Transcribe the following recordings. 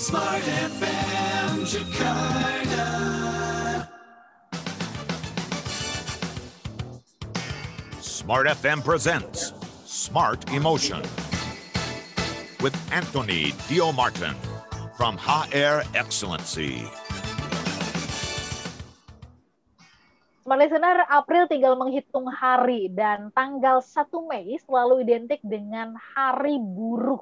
Smart FM Jakarta. Smart FM presents Smart Emotion with Anthony Dio Martin from HR Excellency. Smart Listener, April tinggal menghitung hari dan tanggal 1 Mei selalu identik dengan Hari Buruh.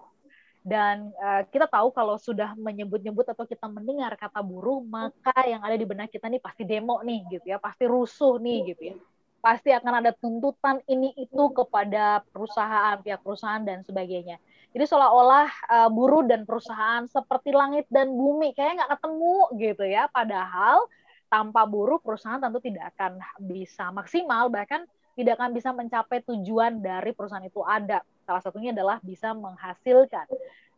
Dan uh, kita tahu kalau sudah menyebut-nyebut atau kita mendengar kata buruh, maka yang ada di benak kita nih pasti demo nih gitu ya, pasti rusuh nih gitu ya. Pasti akan ada tuntutan ini itu kepada perusahaan, pihak perusahaan dan sebagainya. Jadi seolah-olah uh, buruh dan perusahaan seperti langit dan bumi, kayak nggak ketemu gitu ya. Padahal tanpa buruh perusahaan tentu tidak akan bisa maksimal bahkan tidak akan bisa mencapai tujuan dari perusahaan itu ada salah satunya adalah bisa menghasilkan.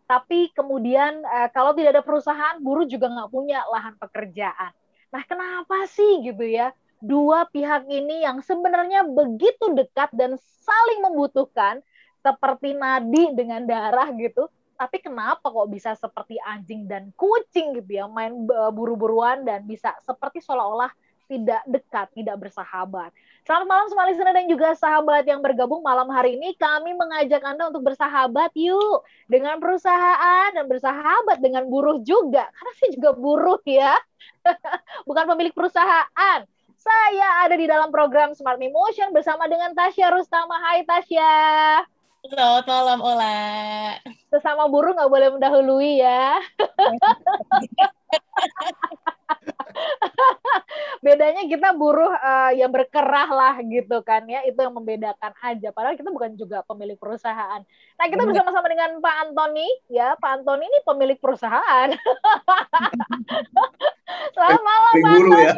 Tapi kemudian eh, kalau tidak ada perusahaan buruh juga nggak punya lahan pekerjaan. Nah kenapa sih gitu ya? Dua pihak ini yang sebenarnya begitu dekat dan saling membutuhkan seperti nadi dengan darah gitu tapi kenapa kok bisa seperti anjing dan kucing gitu ya? Main buru-buruan dan bisa seperti seolah-olah tidak dekat, tidak bersahabat. Selamat malam semua listener dan juga sahabat yang bergabung malam hari ini. Kami mengajak Anda untuk bersahabat yuk dengan perusahaan dan bersahabat dengan buruh juga. Karena saya juga buruh ya. Bukan pemilik perusahaan. Saya ada di dalam program Smart Emotion bersama dengan Tasya Rustama. Hai Tasya. Selamat malam, Ola. Sesama buruh nggak boleh mendahului ya. Bedanya kita buruh uh, yang berkerah lah gitu kan ya, itu yang membedakan aja. Padahal kita bukan juga pemilik perusahaan. Nah kita bersama-sama dengan Pak Antoni, ya Pak Antoni ini pemilik perusahaan. Selamat malam Pak guru ya.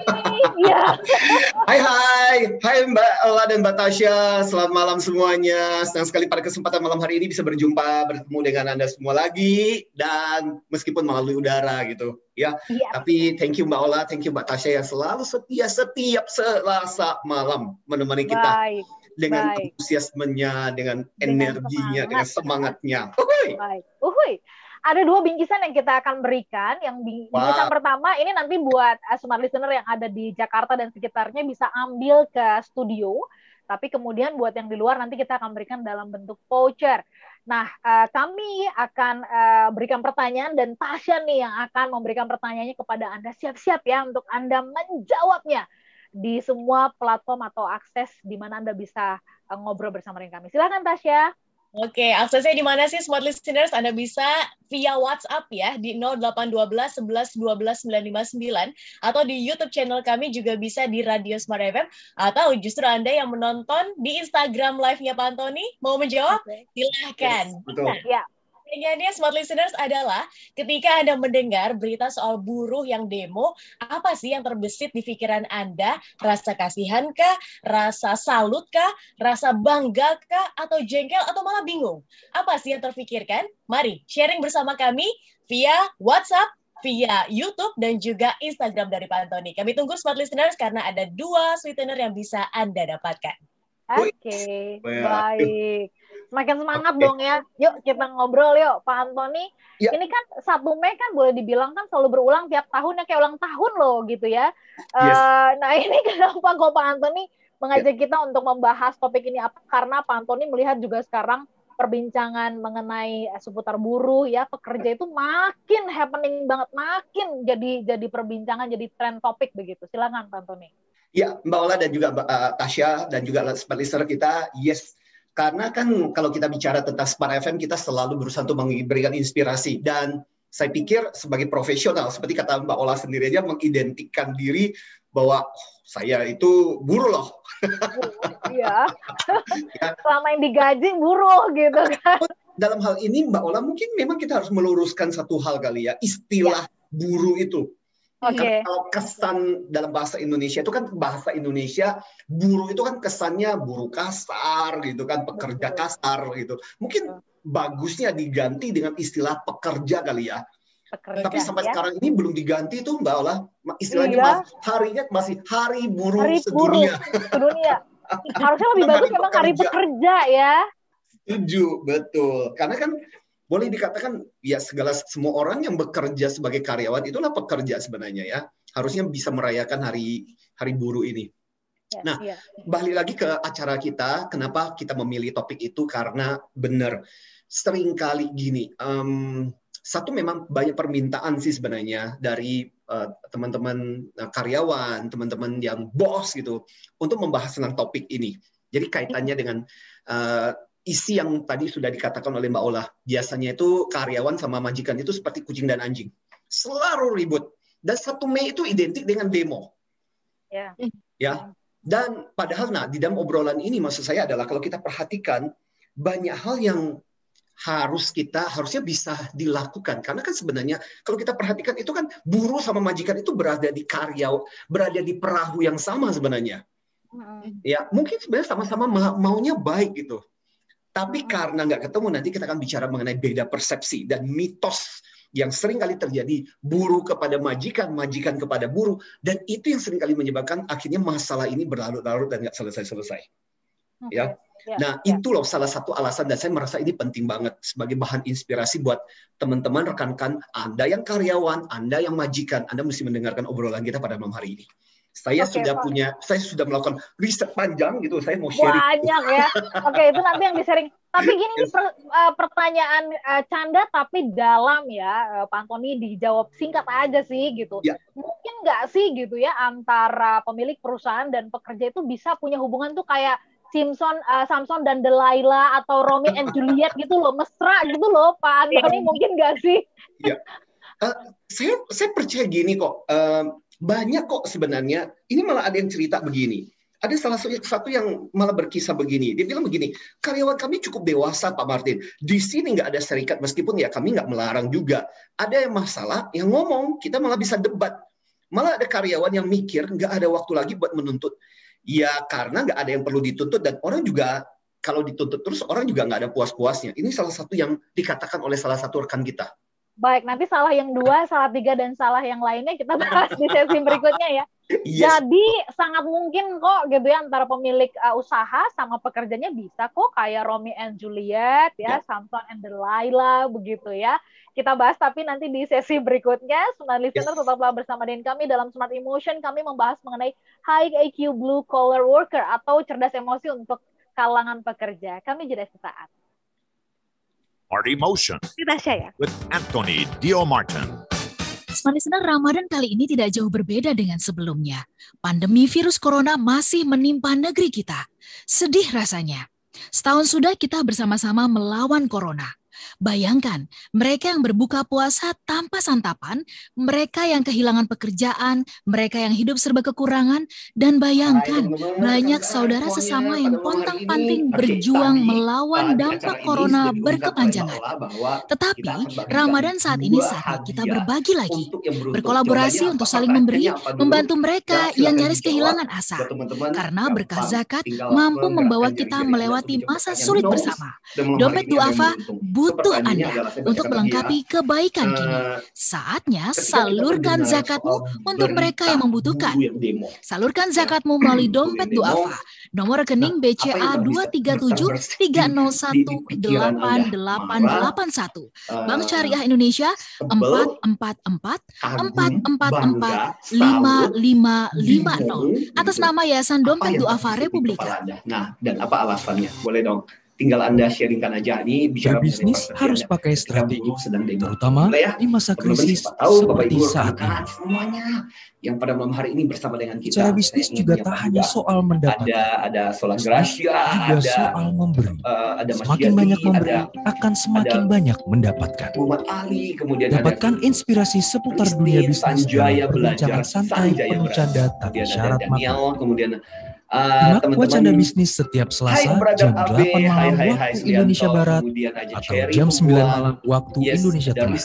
ya. hai hai, hai Mbak Ella dan Mbak Tasya. Selamat malam semuanya. Senang sekali pada kesempatan malam hari ini bisa berjumpa bertemu dengan Anda semua lagi dan meskipun melalui udara gitu ya. Iya. Tapi thank you Mbak Ola, thank you Mbak Tasya yang selalu setia setiap Selasa malam menemani kita. Baik. Dengan baik. antusiasmenya, dengan, dengan energinya, semangat. dengan semangatnya. Uhuy. Baik. Uhuy. Ada dua bingkisan yang kita akan berikan. Yang bingkisan wow. pertama ini nanti buat uh, smart listener yang ada di Jakarta dan sekitarnya bisa ambil ke studio. Tapi kemudian buat yang di luar nanti kita akan berikan dalam bentuk voucher. Nah, uh, kami akan uh, berikan pertanyaan dan Tasya nih yang akan memberikan pertanyaannya kepada Anda. Siap-siap ya untuk Anda menjawabnya di semua platform atau akses di mana Anda bisa uh, ngobrol bersama dengan kami. Silakan Tasya. Oke, aksesnya di mana sih Smart Listeners? Anda bisa via WhatsApp ya di 0812 11 12 959 atau di YouTube channel kami juga bisa di Radio Smart FM atau justru Anda yang menonton di Instagram live-nya Pak Antoni mau menjawab? Silahkan. Yes, betul. Ya. Pertanyaannya Smart Listeners adalah ketika Anda mendengar berita soal buruh yang demo, apa sih yang terbesit di pikiran Anda? Rasa kasihan kah? Rasa salut kah? Rasa bangga kah? Atau jengkel? Atau malah bingung? Apa sih yang terpikirkan? Mari sharing bersama kami via WhatsApp, via YouTube dan juga Instagram dari Pak Antoni. Kami tunggu Smart Listeners karena ada dua sweetener yang bisa Anda dapatkan. Oke, okay. baik makin semangat okay. dong ya. Yuk kita ngobrol yuk, Pak Antoni. Ya. Ini kan satu Mei kan boleh dibilang kan selalu berulang tiap tahun ya kayak ulang tahun loh gitu ya. Yes. Uh, nah ini kenapa kok Pak Antoni mengajak ya. kita untuk membahas topik ini apa? Karena Pak Antoni melihat juga sekarang perbincangan mengenai seputar buruh ya pekerja itu makin happening banget, makin jadi jadi perbincangan, jadi tren topik begitu. Silakan Pak Antoni. Ya, Mbak Ola dan juga uh, Tasya dan juga listener kita, yes, karena kan kalau kita bicara tentang Smart FM, kita selalu berusaha untuk memberikan inspirasi. Dan saya pikir sebagai profesional, seperti kata Mbak Ola sendiri aja, mengidentikan diri bahwa oh, saya itu buruh loh. Iya. ya. Selama yang digaji buruh gitu kan. Dalam hal ini Mbak Ola mungkin memang kita harus meluruskan satu hal kali ya, istilah ya. buruh itu. Okay. Kalau kesan dalam bahasa Indonesia itu kan bahasa Indonesia buruh itu kan kesannya buruh kasar gitu kan pekerja kasar gitu. Mungkin bagusnya diganti dengan istilah pekerja kali ya. Pekerja, Tapi sampai ya? sekarang ini belum diganti tuh Mbak Ola. Istilahnya iya. masih, harinya masih hari buruh hari sedunia. Buruh sedunia. Harusnya lebih bagus memang hari pekerja ya. Setuju, betul. Karena kan boleh dikatakan ya segala semua orang yang bekerja sebagai karyawan itulah pekerja sebenarnya ya. Harusnya bisa merayakan hari hari buruh ini. Ya, Nah, ya. balik lagi ke acara kita, kenapa kita memilih topik itu karena benar sering kali gini. em, satu memang banyak permintaan sih sebenarnya dari eh, teman-teman eh, karyawan, teman-teman yang bos gitu untuk membahas tentang topik ini. Jadi kaitannya dengan eh, isi yang tadi sudah dikatakan oleh Mbak Ola. Biasanya itu karyawan sama majikan itu seperti kucing dan anjing. Selalu ribut. Dan satu Mei itu identik dengan demo. Ya. Ya. Dan padahal nah di dalam obrolan ini maksud saya adalah kalau kita perhatikan banyak hal yang harus kita harusnya bisa dilakukan karena kan sebenarnya kalau kita perhatikan itu kan buruh sama majikan itu berada di karya berada di perahu yang sama sebenarnya ya mungkin sebenarnya sama-sama ma- maunya baik gitu tapi karena nggak ketemu nanti kita akan bicara mengenai beda persepsi dan mitos yang sering kali terjadi buruh kepada majikan majikan kepada buruh dan itu yang sering kali menyebabkan akhirnya masalah ini berlarut-larut dan nggak selesai-selesai Oke. Ya. Ya, Nah, ya. itu loh salah satu alasan dan saya merasa ini penting banget sebagai bahan inspirasi buat teman-teman rekan-rekan Anda yang karyawan, Anda yang majikan, Anda mesti mendengarkan obrolan kita pada malam hari ini. Saya Oke, sudah Pak. punya, saya sudah melakukan riset panjang gitu, saya mau sharing. Banyak ya. Oke, itu nanti yang di-sharing. Tapi gini nih, per- eh, pertanyaan eh, canda tapi dalam ya, Pak Antoni dijawab singkat aja sih gitu. Ya. Mungkin nggak sih gitu ya antara pemilik perusahaan dan pekerja itu bisa punya hubungan tuh kayak Simpson, eh, Samson dan Delilah atau Romeo and Juliet gitu loh, mesra gitu loh, Pak Antoni mungkin nggak sih? Saya saya percaya gini kok, eh, banyak kok sebenarnya. Ini malah ada yang cerita begini. Ada salah satu, yang malah berkisah begini. Dia bilang begini, karyawan kami cukup dewasa Pak Martin. Di sini nggak ada serikat meskipun ya kami nggak melarang juga. Ada yang masalah yang ngomong, kita malah bisa debat. Malah ada karyawan yang mikir nggak ada waktu lagi buat menuntut. Ya karena nggak ada yang perlu dituntut dan orang juga kalau dituntut terus orang juga nggak ada puas-puasnya. Ini salah satu yang dikatakan oleh salah satu rekan kita. Baik, nanti salah yang dua, salah tiga, dan salah yang lainnya kita bahas di sesi berikutnya ya. Yes. Jadi sangat mungkin kok gitu ya antara pemilik uh, usaha sama pekerjanya bisa kok kayak Romeo and Juliet ya, Samson and Delilah begitu ya. Kita bahas tapi nanti di sesi berikutnya. Smart listener tetaplah bersama dengan kami dalam Smart Emotion. Kami membahas mengenai high IQ blue collar worker atau cerdas emosi untuk kalangan pekerja. Kami jeda sesaat. Smart Emotion Kita ya. with Anthony Dio Martin. Listener, Ramadan kali ini tidak jauh berbeda dengan sebelumnya. Pandemi virus corona masih menimpa negeri kita. Sedih rasanya. Setahun sudah kita bersama-sama melawan corona. Bayangkan, mereka yang berbuka puasa tanpa santapan, mereka yang kehilangan pekerjaan, mereka yang hidup serba kekurangan, dan bayangkan, banyak saudara sesama yang pontang-panting berjuang melawan dampak corona berkepanjangan. Tetapi, Ramadan saat ini saatnya kita berbagi lagi, berkolaborasi untuk saling memberi, membantu mereka yang nyaris kehilangan asa. Karena berkah zakat mampu membawa kita melewati masa sulit bersama. Dompet duafa butuh Anda untuk melengkapi kebaikan kini. Saatnya salurkan zakatmu untuk mereka yang membutuhkan. Salurkan zakatmu melalui dompet duafa. Nomor rekening BCA 23730188881. Bank Syariah Indonesia 444-444-5550 atas nama Yayasan Dompet Duafa Republika. Nah, dan apa alasannya? Boleh dong. Tinggal Anda sharingkan aja ini bicara mengenai harus pakai strategi, sedang demo. terutama ya? di masa krisis tahu Bapak seperti Ibu saat ini. semuanya yang pada malam hari ini bersama dengan kita. Secara bisnis Saya juga tak hanya soal mendapat, ada ada bisnis Gracia, ada soal memberi. eh, ada Semakin Yadi, banyak memberi, ada akan semakin ada- banyak mendapatkan. Muhammad Ali, kemudian Dapatkan ada inspirasi seputar Christine, dunia bisnis Sanjaya Belajar, santai Sanjaya penuh canda tapi syarat. Daniel, kemudian uh, teman-teman Wacana Bisnis setiap Hai Selasa Brother jam Abe, 8 hai malam hai hai waktu Sulianto, Indonesia Barat ada atau jam 9 Pembuat, malam waktu yes, Indonesia Tengah.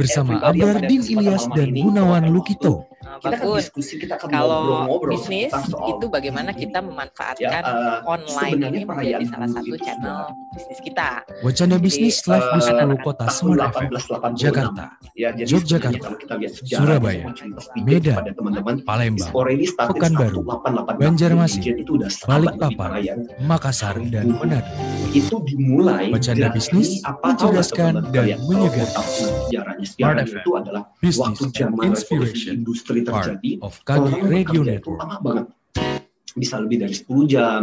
Bersama kesempatan Ilyas dan Gunawan Lukito. Waktu kita kan diskusi, kita akan kalau ngobrol-ngobrol bisnis soal itu bagaimana kita ya, memanfaatkan eh, online sebenarnya ini menjadi salah satu itu channel sudah bisnis kita. Wacana Jadi, Bisnis live di 10 kota 1886. Jakarta, Ya, jadi Yogyakarta, Surabaya, Medan. Palembang, ini Pekanbaru, 1886. Banjarmasin, Jadi Balikpapan, Makassar, dan Manado. itu dimulai dari bisnis, apa mencerdaskan, dan menyegarkan. Smart FM, adalah waktu zaman revolusi Inspiration, industri terjadi of orang Radio itu Network. lama banget bisa lebih dari 10 jam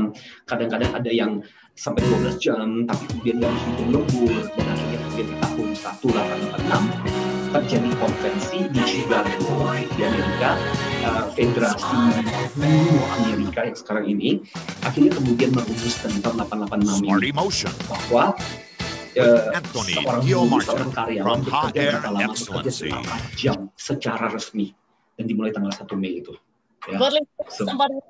kadang-kadang ada yang sampai 12 jam tapi kemudian dari situ lembur dan akhirnya kemudian di tahun 1886 terjadi konvensi di Chicago di Amerika uh, Federasi Buruh Amerika yang sekarang ini akhirnya kemudian merumuskan tahun 886 Smart ini Emotion. bahwa uh, Anthony seorang Martin seorang karyawan bekerja berapa lama bekerja Excellency. 8 jam secara resmi dan dimulai tanggal 1 Mei itu. Ya. Buat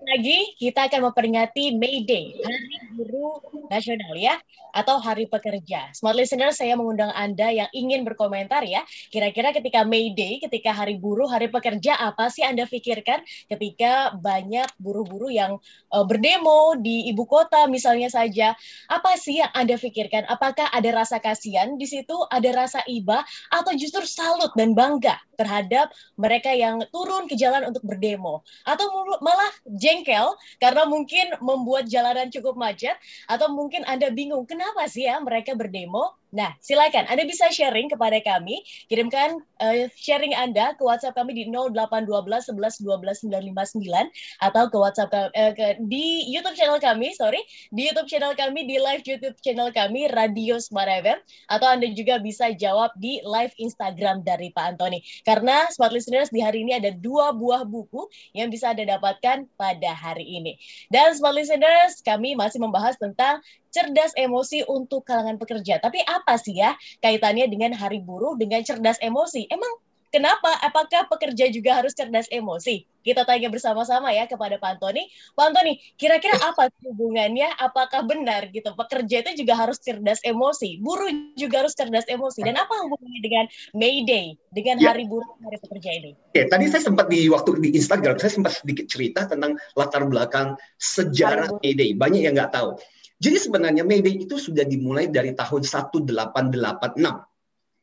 lagi kita akan memperingati May Day, Hari Guru Nasional ya, atau Hari Pekerja. Smart listeners, saya mengundang Anda yang ingin berkomentar ya. Kira-kira ketika May Day, ketika Hari Buruh, Hari Pekerja, apa sih Anda pikirkan ketika banyak buruh-buruh yang eh, berdemo di ibu kota misalnya saja? Apa sih yang Anda pikirkan? Apakah ada rasa kasihan di situ, ada rasa iba, atau justru salut dan bangga terhadap mereka yang turun ke jalan untuk berdemo? Atau malah jengkel karena mungkin membuat jalanan cukup macet atau mungkin Anda bingung kenapa sih ya mereka berdemo? Nah, silakan Anda bisa sharing kepada kami, kirimkan eh, sharing Anda ke WhatsApp kami di 0812 11 12 959 atau ke WhatsApp eh, ke, di YouTube channel kami, sorry, di YouTube channel kami di live YouTube channel kami Radio Smart FM atau Anda juga bisa jawab di live Instagram dari Pak Antoni. Karena Smart Listeners di hari ini ada dua buah buku yang bisa Anda dapatkan pada hari ini. Dan Smart Listeners, kami masih membahas tentang cerdas emosi untuk kalangan pekerja. Tapi apa sih ya kaitannya dengan hari buruh dengan cerdas emosi? Emang kenapa? Apakah pekerja juga harus cerdas emosi? Kita tanya bersama-sama ya kepada Pak Antoni. Pak Antoni, kira-kira apa hubungannya? Apakah benar gitu pekerja itu juga harus cerdas emosi, buruh juga harus cerdas emosi? Dan apa hubungannya dengan May Day, dengan Ya. Hari Buruh, Hari Pekerja ini? Oke, tadi saya sempat di waktu di Instagram saya sempat sedikit cerita tentang latar belakang sejarah. May Day. Banyak yang nggak tahu. Jadi sebenarnya May Day itu sudah dimulai dari tahun 1886.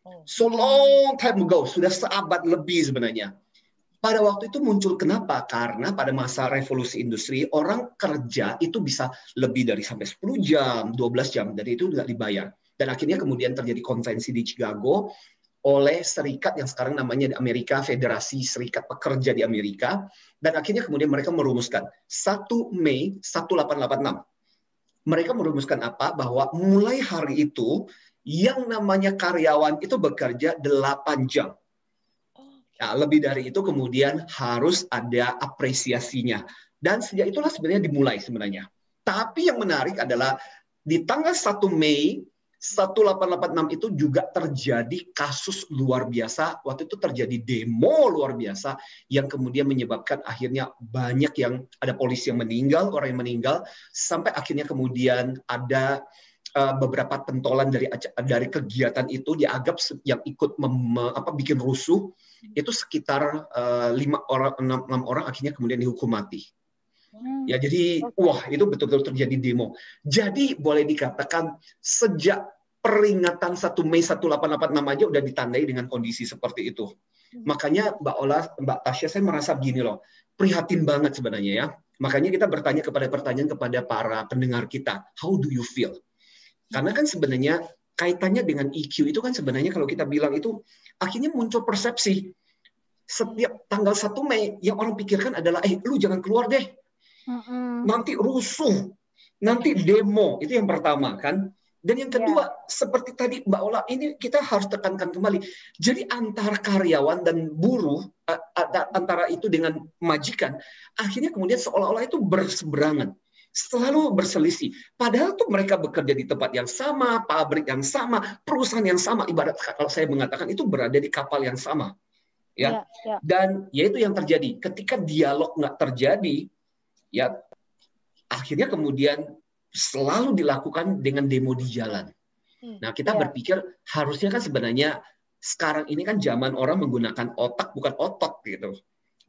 Oh. So long time ago, sudah seabad lebih sebenarnya. Pada waktu itu muncul kenapa? Karena pada masa revolusi industri, orang kerja itu bisa lebih dari sampai 10 jam, 12 jam, dari itu nggak dibayar. Dan akhirnya kemudian terjadi konvensi di Chicago oleh serikat yang sekarang namanya di Amerika, Federasi Serikat Pekerja di Amerika. Dan akhirnya kemudian mereka merumuskan 1 Mei 1886. Mereka merumuskan apa? Bahwa mulai hari itu yang namanya karyawan itu bekerja 8 jam. Nah, lebih dari itu kemudian harus ada apresiasinya. Dan sejak itulah sebenarnya dimulai sebenarnya. Tapi yang menarik adalah di tanggal 1 Mei 1886 itu juga terjadi kasus luar biasa. Waktu itu terjadi demo luar biasa yang kemudian menyebabkan akhirnya banyak yang ada polisi yang meninggal, orang yang meninggal, sampai akhirnya kemudian ada uh, beberapa pentolan dari dari kegiatan itu dianggap yang ikut mem- apa bikin rusuh itu sekitar uh, lima orang enam, enam orang akhirnya kemudian dihukum mati. Hmm. Ya jadi wah itu betul-betul terjadi demo. Jadi boleh dikatakan sejak peringatan 1 Mei 1886 aja udah ditandai dengan kondisi seperti itu. Makanya Mbak Ola, Mbak Tasya saya merasa begini loh, prihatin banget sebenarnya ya. Makanya kita bertanya kepada pertanyaan kepada para pendengar kita, how do you feel? Karena kan sebenarnya kaitannya dengan EQ itu kan sebenarnya kalau kita bilang itu akhirnya muncul persepsi. Setiap tanggal 1 Mei yang orang pikirkan adalah, eh lu jangan keluar deh, Nanti rusuh, nanti demo, itu yang pertama kan. Dan yang kedua, seperti tadi Mbak Ola, ini kita harus tekankan kembali. Jadi antara karyawan dan buruh, antara itu dengan majikan, akhirnya kemudian seolah-olah itu berseberangan. Selalu berselisih. Padahal tuh mereka bekerja di tempat yang sama, pabrik yang sama, perusahaan yang sama. Ibarat kalau saya mengatakan itu berada di kapal yang sama. Ya, Ya, ya. dan ya itu yang terjadi. Ketika dialog nggak terjadi, ya akhirnya kemudian selalu dilakukan dengan demo di jalan. Nah kita Ya. berpikir harusnya kan sebenarnya sekarang ini kan zaman orang menggunakan otak bukan otot gitu.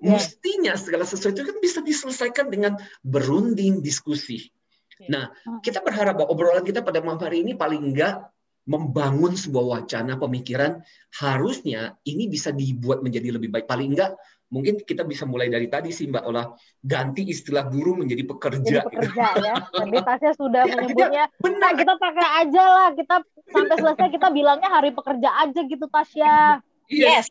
Ya. Mestinya segala sesuatu kan bisa diselesaikan dengan berunding diskusi. Ya. Nah, kita berharap bahwa obrolan kita pada malam hari ini paling enggak membangun sebuah wacana pemikiran harusnya ini bisa dibuat menjadi lebih baik. Paling enggak mungkin kita bisa mulai dari tadi sih Mbak Ola ganti istilah buruh menjadi pekerja. Jadi pekerja ya. Tadi Tasya sudah Ya, menyebutnya. Nah, Benar. kita pakai aja lah. Kita sampai selesai kita bilangnya hari pekerja aja gitu Tasya. Iya, Yes.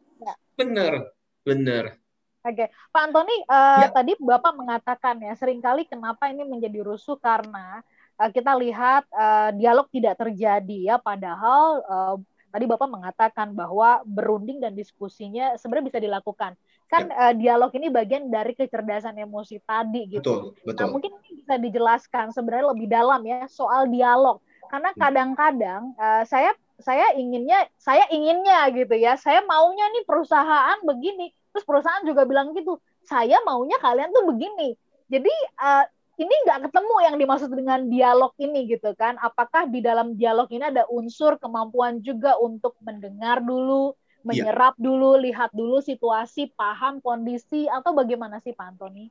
benar. Benar. Oke, Pak Antoni, eh, Ya. tadi Bapak mengatakan ya, sering kali kenapa ini menjadi rusuh karena eh, kita lihat eh, dialog tidak terjadi ya, padahal eh, tadi Bapak mengatakan bahwa berunding dan diskusinya sebenarnya bisa dilakukan. Kan eh, dialog ini bagian dari kecerdasan emosi tadi gitu. Betul, betul. Nah, mungkin ini bisa dijelaskan sebenarnya lebih dalam ya soal dialog. Karena Hmm. kadang-kadang eh, saya saya inginnya saya inginnya gitu ya. Saya maunya nih perusahaan begini. Terus perusahaan juga bilang gitu. Saya maunya kalian tuh begini. Jadi eh, ini nggak ketemu yang dimaksud dengan dialog ini gitu kan. Apakah di dalam dialog ini ada unsur kemampuan juga untuk mendengar dulu, Iya. menyerap dulu, lihat dulu situasi, paham kondisi atau bagaimana sih Pak Antoni?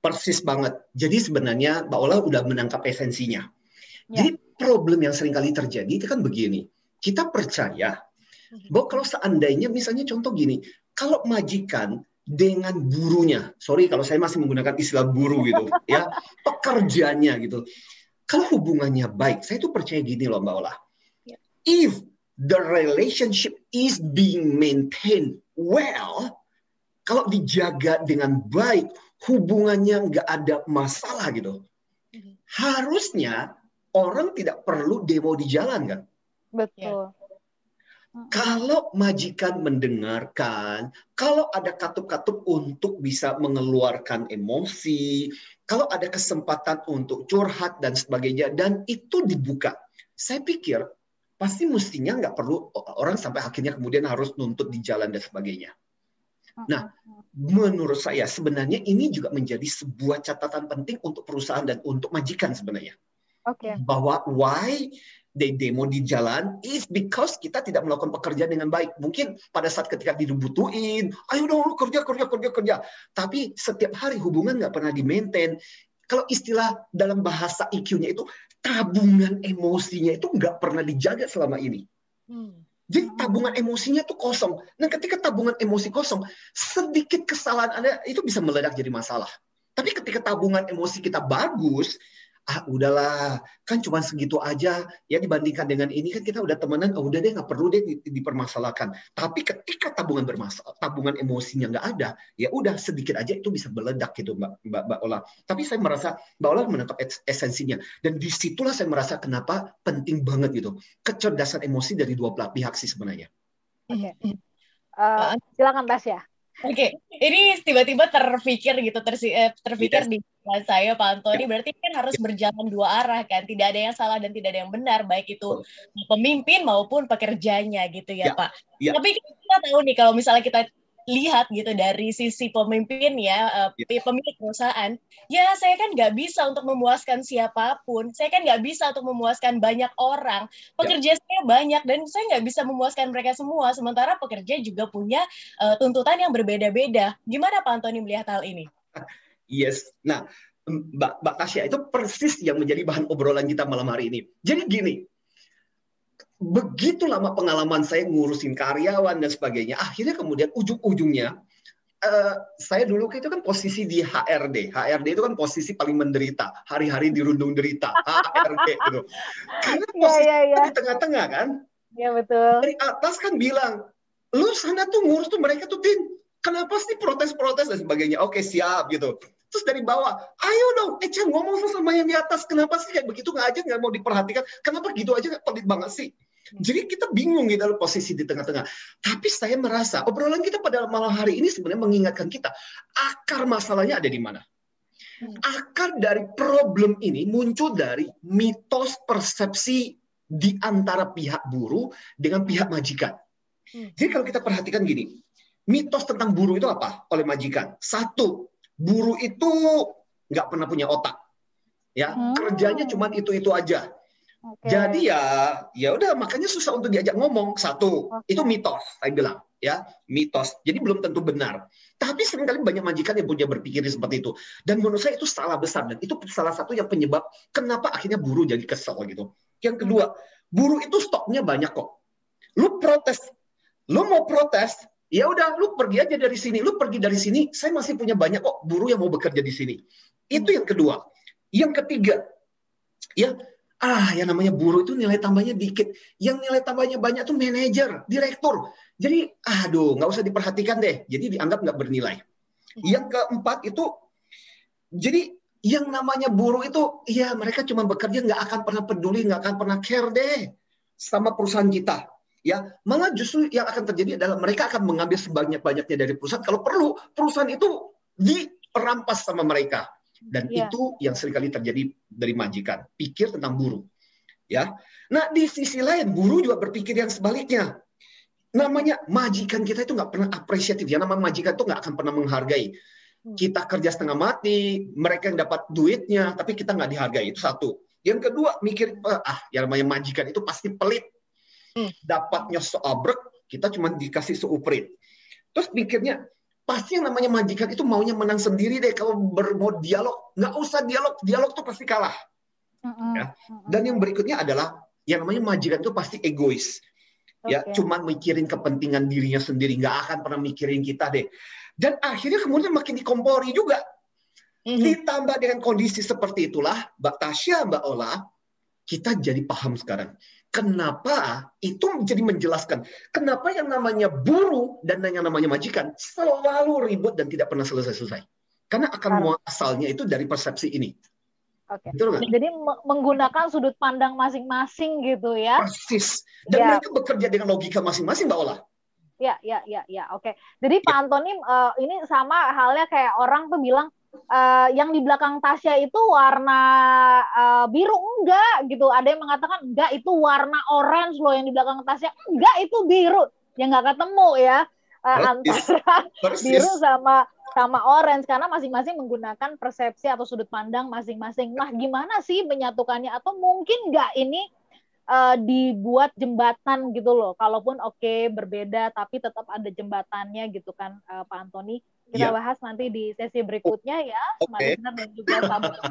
Persis banget. Jadi sebenarnya Mbak Ola udah menangkap esensinya. Ya. Jadi problem yang sering kali terjadi itu kan begini. Kita percaya bahwa kalau seandainya misalnya contoh gini, kalau majikan dengan burunya, sorry kalau saya masih menggunakan istilah buru gitu, ya pekerjanya gitu. Kalau hubungannya baik, saya tuh percaya gini loh Mbak Ola. Ya. If the relationship is being maintained well, kalau dijaga dengan baik, hubungannya nggak ada masalah gitu. Mhm. Harusnya orang tidak perlu demo di jalan kan. Betul. Mm-mm. Kalau majikan mendengarkan, kalau ada katup-katup untuk bisa mengeluarkan emosi, kalau ada kesempatan untuk curhat dan sebagainya, dan itu dibuka, saya pikir pasti mestinya nggak perlu orang sampai akhirnya kemudian harus nuntut di jalan dan sebagainya. Nah, menurut saya sebenarnya ini juga menjadi sebuah catatan penting untuk perusahaan dan untuk majikan sebenarnya Oke. bahwa why they demo di jalan is because kita tidak melakukan pekerjaan dengan baik. Mungkin pada saat ketika dibutuhin, ayo dong kerja kerja kerja kerja. Tapi setiap hari hubungan nggak pernah di maintain. Kalau istilah dalam bahasa IQ-nya itu tabungan emosinya itu nggak pernah dijaga selama ini. Hmm. Jadi tabungan emosinya tuh kosong. Nah ketika tabungan emosi kosong, sedikit kesalahan Anda itu bisa meledak jadi masalah. Tapi ketika tabungan emosi kita bagus, ah udahlah, kan cuma segitu aja ya dibandingkan dengan ini kan kita udah temenan, oh udah deh nggak perlu deh di- dipermasalahkan. Tapi ketika tabungan bermasalah, tabungan emosinya nggak ada, ya udah sedikit aja itu bisa meledak gitu Mbak Mbak, Mbak Ola. Tapi saya merasa Mbak Ola menangkap es- esensinya dan di situlah saya merasa kenapa penting banget gitu kecerdasan emosi dari dua belah pihak sih sebenarnya. Oke. Eh, silakan Oke, ini tiba-tiba terpikir gitu, tersi, eh, terpikir di pikiran saya Pak Antoni, berarti kan harus berjalan dua arah kan, tidak ada yang salah dan tidak ada yang benar, baik itu pemimpin maupun pekerjanya gitu ya, Ya, Pak. ya. Tapi kita tahu nih kalau misalnya kita lihat gitu dari sisi pemimpin ya, eh, pemilik perusahaan, ya saya kan nggak bisa untuk memuaskan siapa pun, saya kan nggak bisa untuk memuaskan banyak orang, pekerja saya banyak dan saya nggak bisa memuaskan mereka semua, sementara pekerja juga punya eh, tuntutan yang berbeda-beda. Gimana Pak Antoni melihat hal ini? Yes. Nah, Mbak, Mbak Tasya itu persis yang menjadi bahan obrolan kita malam hari ini. Jadi gini, begitu lama pengalaman saya ngurusin karyawan dan sebagainya, akhirnya kemudian ujung-ujungnya eh, saya dulu itu kan posisi di HRD. HRD itu kan posisi paling menderita, hari-hari dirundung derita, HRD gitu. Karena Iya, posisi iya, iya. di tengah-tengah kan, Iya, betul. dari atas kan bilang, lu sana tuh ngurus tuh mereka tuh tin, kenapa sih protes-protes dan sebagainya? Oke siap gitu. Terus dari bawah, ayo dong, Echa ngomong sama yang di atas, kenapa sih kayak begitu nggak aja nggak mau diperhatikan? Kenapa gitu aja pelit banget sih? Jadi kita bingung gitu dalam posisi di tengah-tengah. Tapi saya merasa obrolan kita pada malam hari ini sebenarnya mengingatkan kita akar masalahnya ada di mana. Akar dari problem ini muncul dari mitos persepsi di antara pihak buruh dengan pihak majikan. Jadi kalau kita perhatikan gini, mitos tentang buruh itu apa oleh majikan? Satu, buruh itu nggak pernah punya otak. Ya, Hmm. kerjanya cuma itu-itu aja. Oke. Jadi ya ya udah makanya susah untuk diajak ngomong. Satu, itu mitos saya bilang ya, mitos. Jadi belum tentu benar. Tapi sering kali banyak majikan yang punya berpikir seperti itu. Dan menurut saya itu salah besar dan itu salah satu yang penyebab kenapa akhirnya buruh jadi kesel gitu. Yang kedua, buruh itu stoknya banyak kok. Lu protes, lu mau protes, ya udah lu pergi aja dari sini, lu pergi dari sini, saya masih punya banyak kok buruh yang mau bekerja di sini. Itu yang kedua. Yang ketiga, ya ah yang namanya buruh itu nilai tambahnya dikit. Yang nilai tambahnya banyak tuh manajer, direktur. Jadi aduh nggak usah diperhatikan deh. Jadi dianggap nggak bernilai. Yang keempat itu jadi yang namanya buruh itu ya mereka cuma bekerja nggak akan pernah peduli, nggak akan pernah care deh sama perusahaan kita. Ya, malah justru yang akan terjadi adalah mereka akan mengambil sebanyak-banyaknya dari perusahaan. Kalau perlu, perusahaan itu dirampas sama mereka. Dan Iya. itu yang sering kali terjadi dari majikan. Pikir tentang buruh. Ya. Nah, di sisi lain, buruh juga berpikir yang sebaliknya. Namanya majikan kita itu nggak pernah apresiatif. Ya, nama majikan itu nggak akan pernah menghargai. Hmm. Kita kerja setengah mati, mereka yang dapat duitnya, tapi kita nggak dihargai. Itu satu. Yang kedua, mikir, ah, yang namanya majikan itu pasti pelit. Hmm. Dapatnya seabrek, kita cuma dikasih seuprit. Terus mikirnya, pasti yang namanya majikan itu maunya menang sendiri deh kalau mau dialog nggak usah dialog dialog tuh pasti kalah. Ya. Dan yang berikutnya adalah yang namanya majikan itu pasti egois ya Oke. cuman mikirin kepentingan dirinya sendiri nggak akan pernah mikirin kita deh dan akhirnya kemudian makin dikompori juga Mhm. ditambah dengan kondisi seperti itulah Mbak Tasya Mbak Ola kita jadi paham sekarang kenapa itu jadi menjelaskan kenapa yang namanya buruh dan yang namanya majikan selalu ribut dan tidak pernah selesai-selesai karena akan muasalnya itu dari persepsi ini Oke. betul nggak Jadi me- menggunakan sudut pandang masing-masing gitu ya. persis dan Ya. mereka bekerja dengan logika masing-masing Mbak Ola Ya, ya, ya, ya. Oke. Jadi Pak Antoni eh, ini sama halnya kayak orang tuh bilang eh, yang di belakang Tasya itu warna eh, biru enggak gitu. Ada yang mengatakan enggak itu warna orange loh yang di belakang Tasya. Enggak itu biru. Ya nggak ketemu ya Persis. antara persis biru sama sama orange karena masing-masing menggunakan persepsi atau sudut pandang masing-masing. Nah, gimana sih menyatukannya atau mungkin nggak ini eh, dibuat jembatan gitu loh. Kalaupun oke berbeda tapi tetap ada jembatannya gitu kan eh, Pak Antoni. Kita Iya. bahas nanti di sesi berikutnya ya, Listener dan juga sahabat.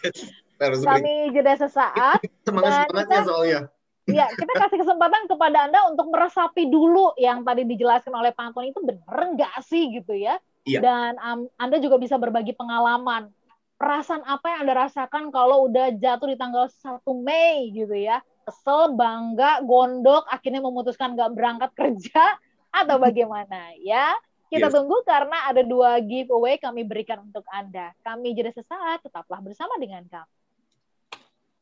Yes. Beri Kami jeda sesaat. semangat semangatnya kita- soalnya Ya, kita kasih kesempatan kepada Anda untuk meresapi dulu yang tadi dijelaskan oleh Pak Antoni itu benar nggak sih gitu ya. Iya. Dan am- Anda juga bisa berbagi pengalaman. Perasaan apa yang Anda rasakan kalau udah jatuh di tanggal 1 Mei gitu ya. Kesel, bangga, gondok, akhirnya memutuskan nggak berangkat kerja atau bagaimana ya. Kita Yes. tunggu karena ada dua giveaway kami berikan untuk Anda. Kami jeda sesaat, tetaplah bersama dengan kami.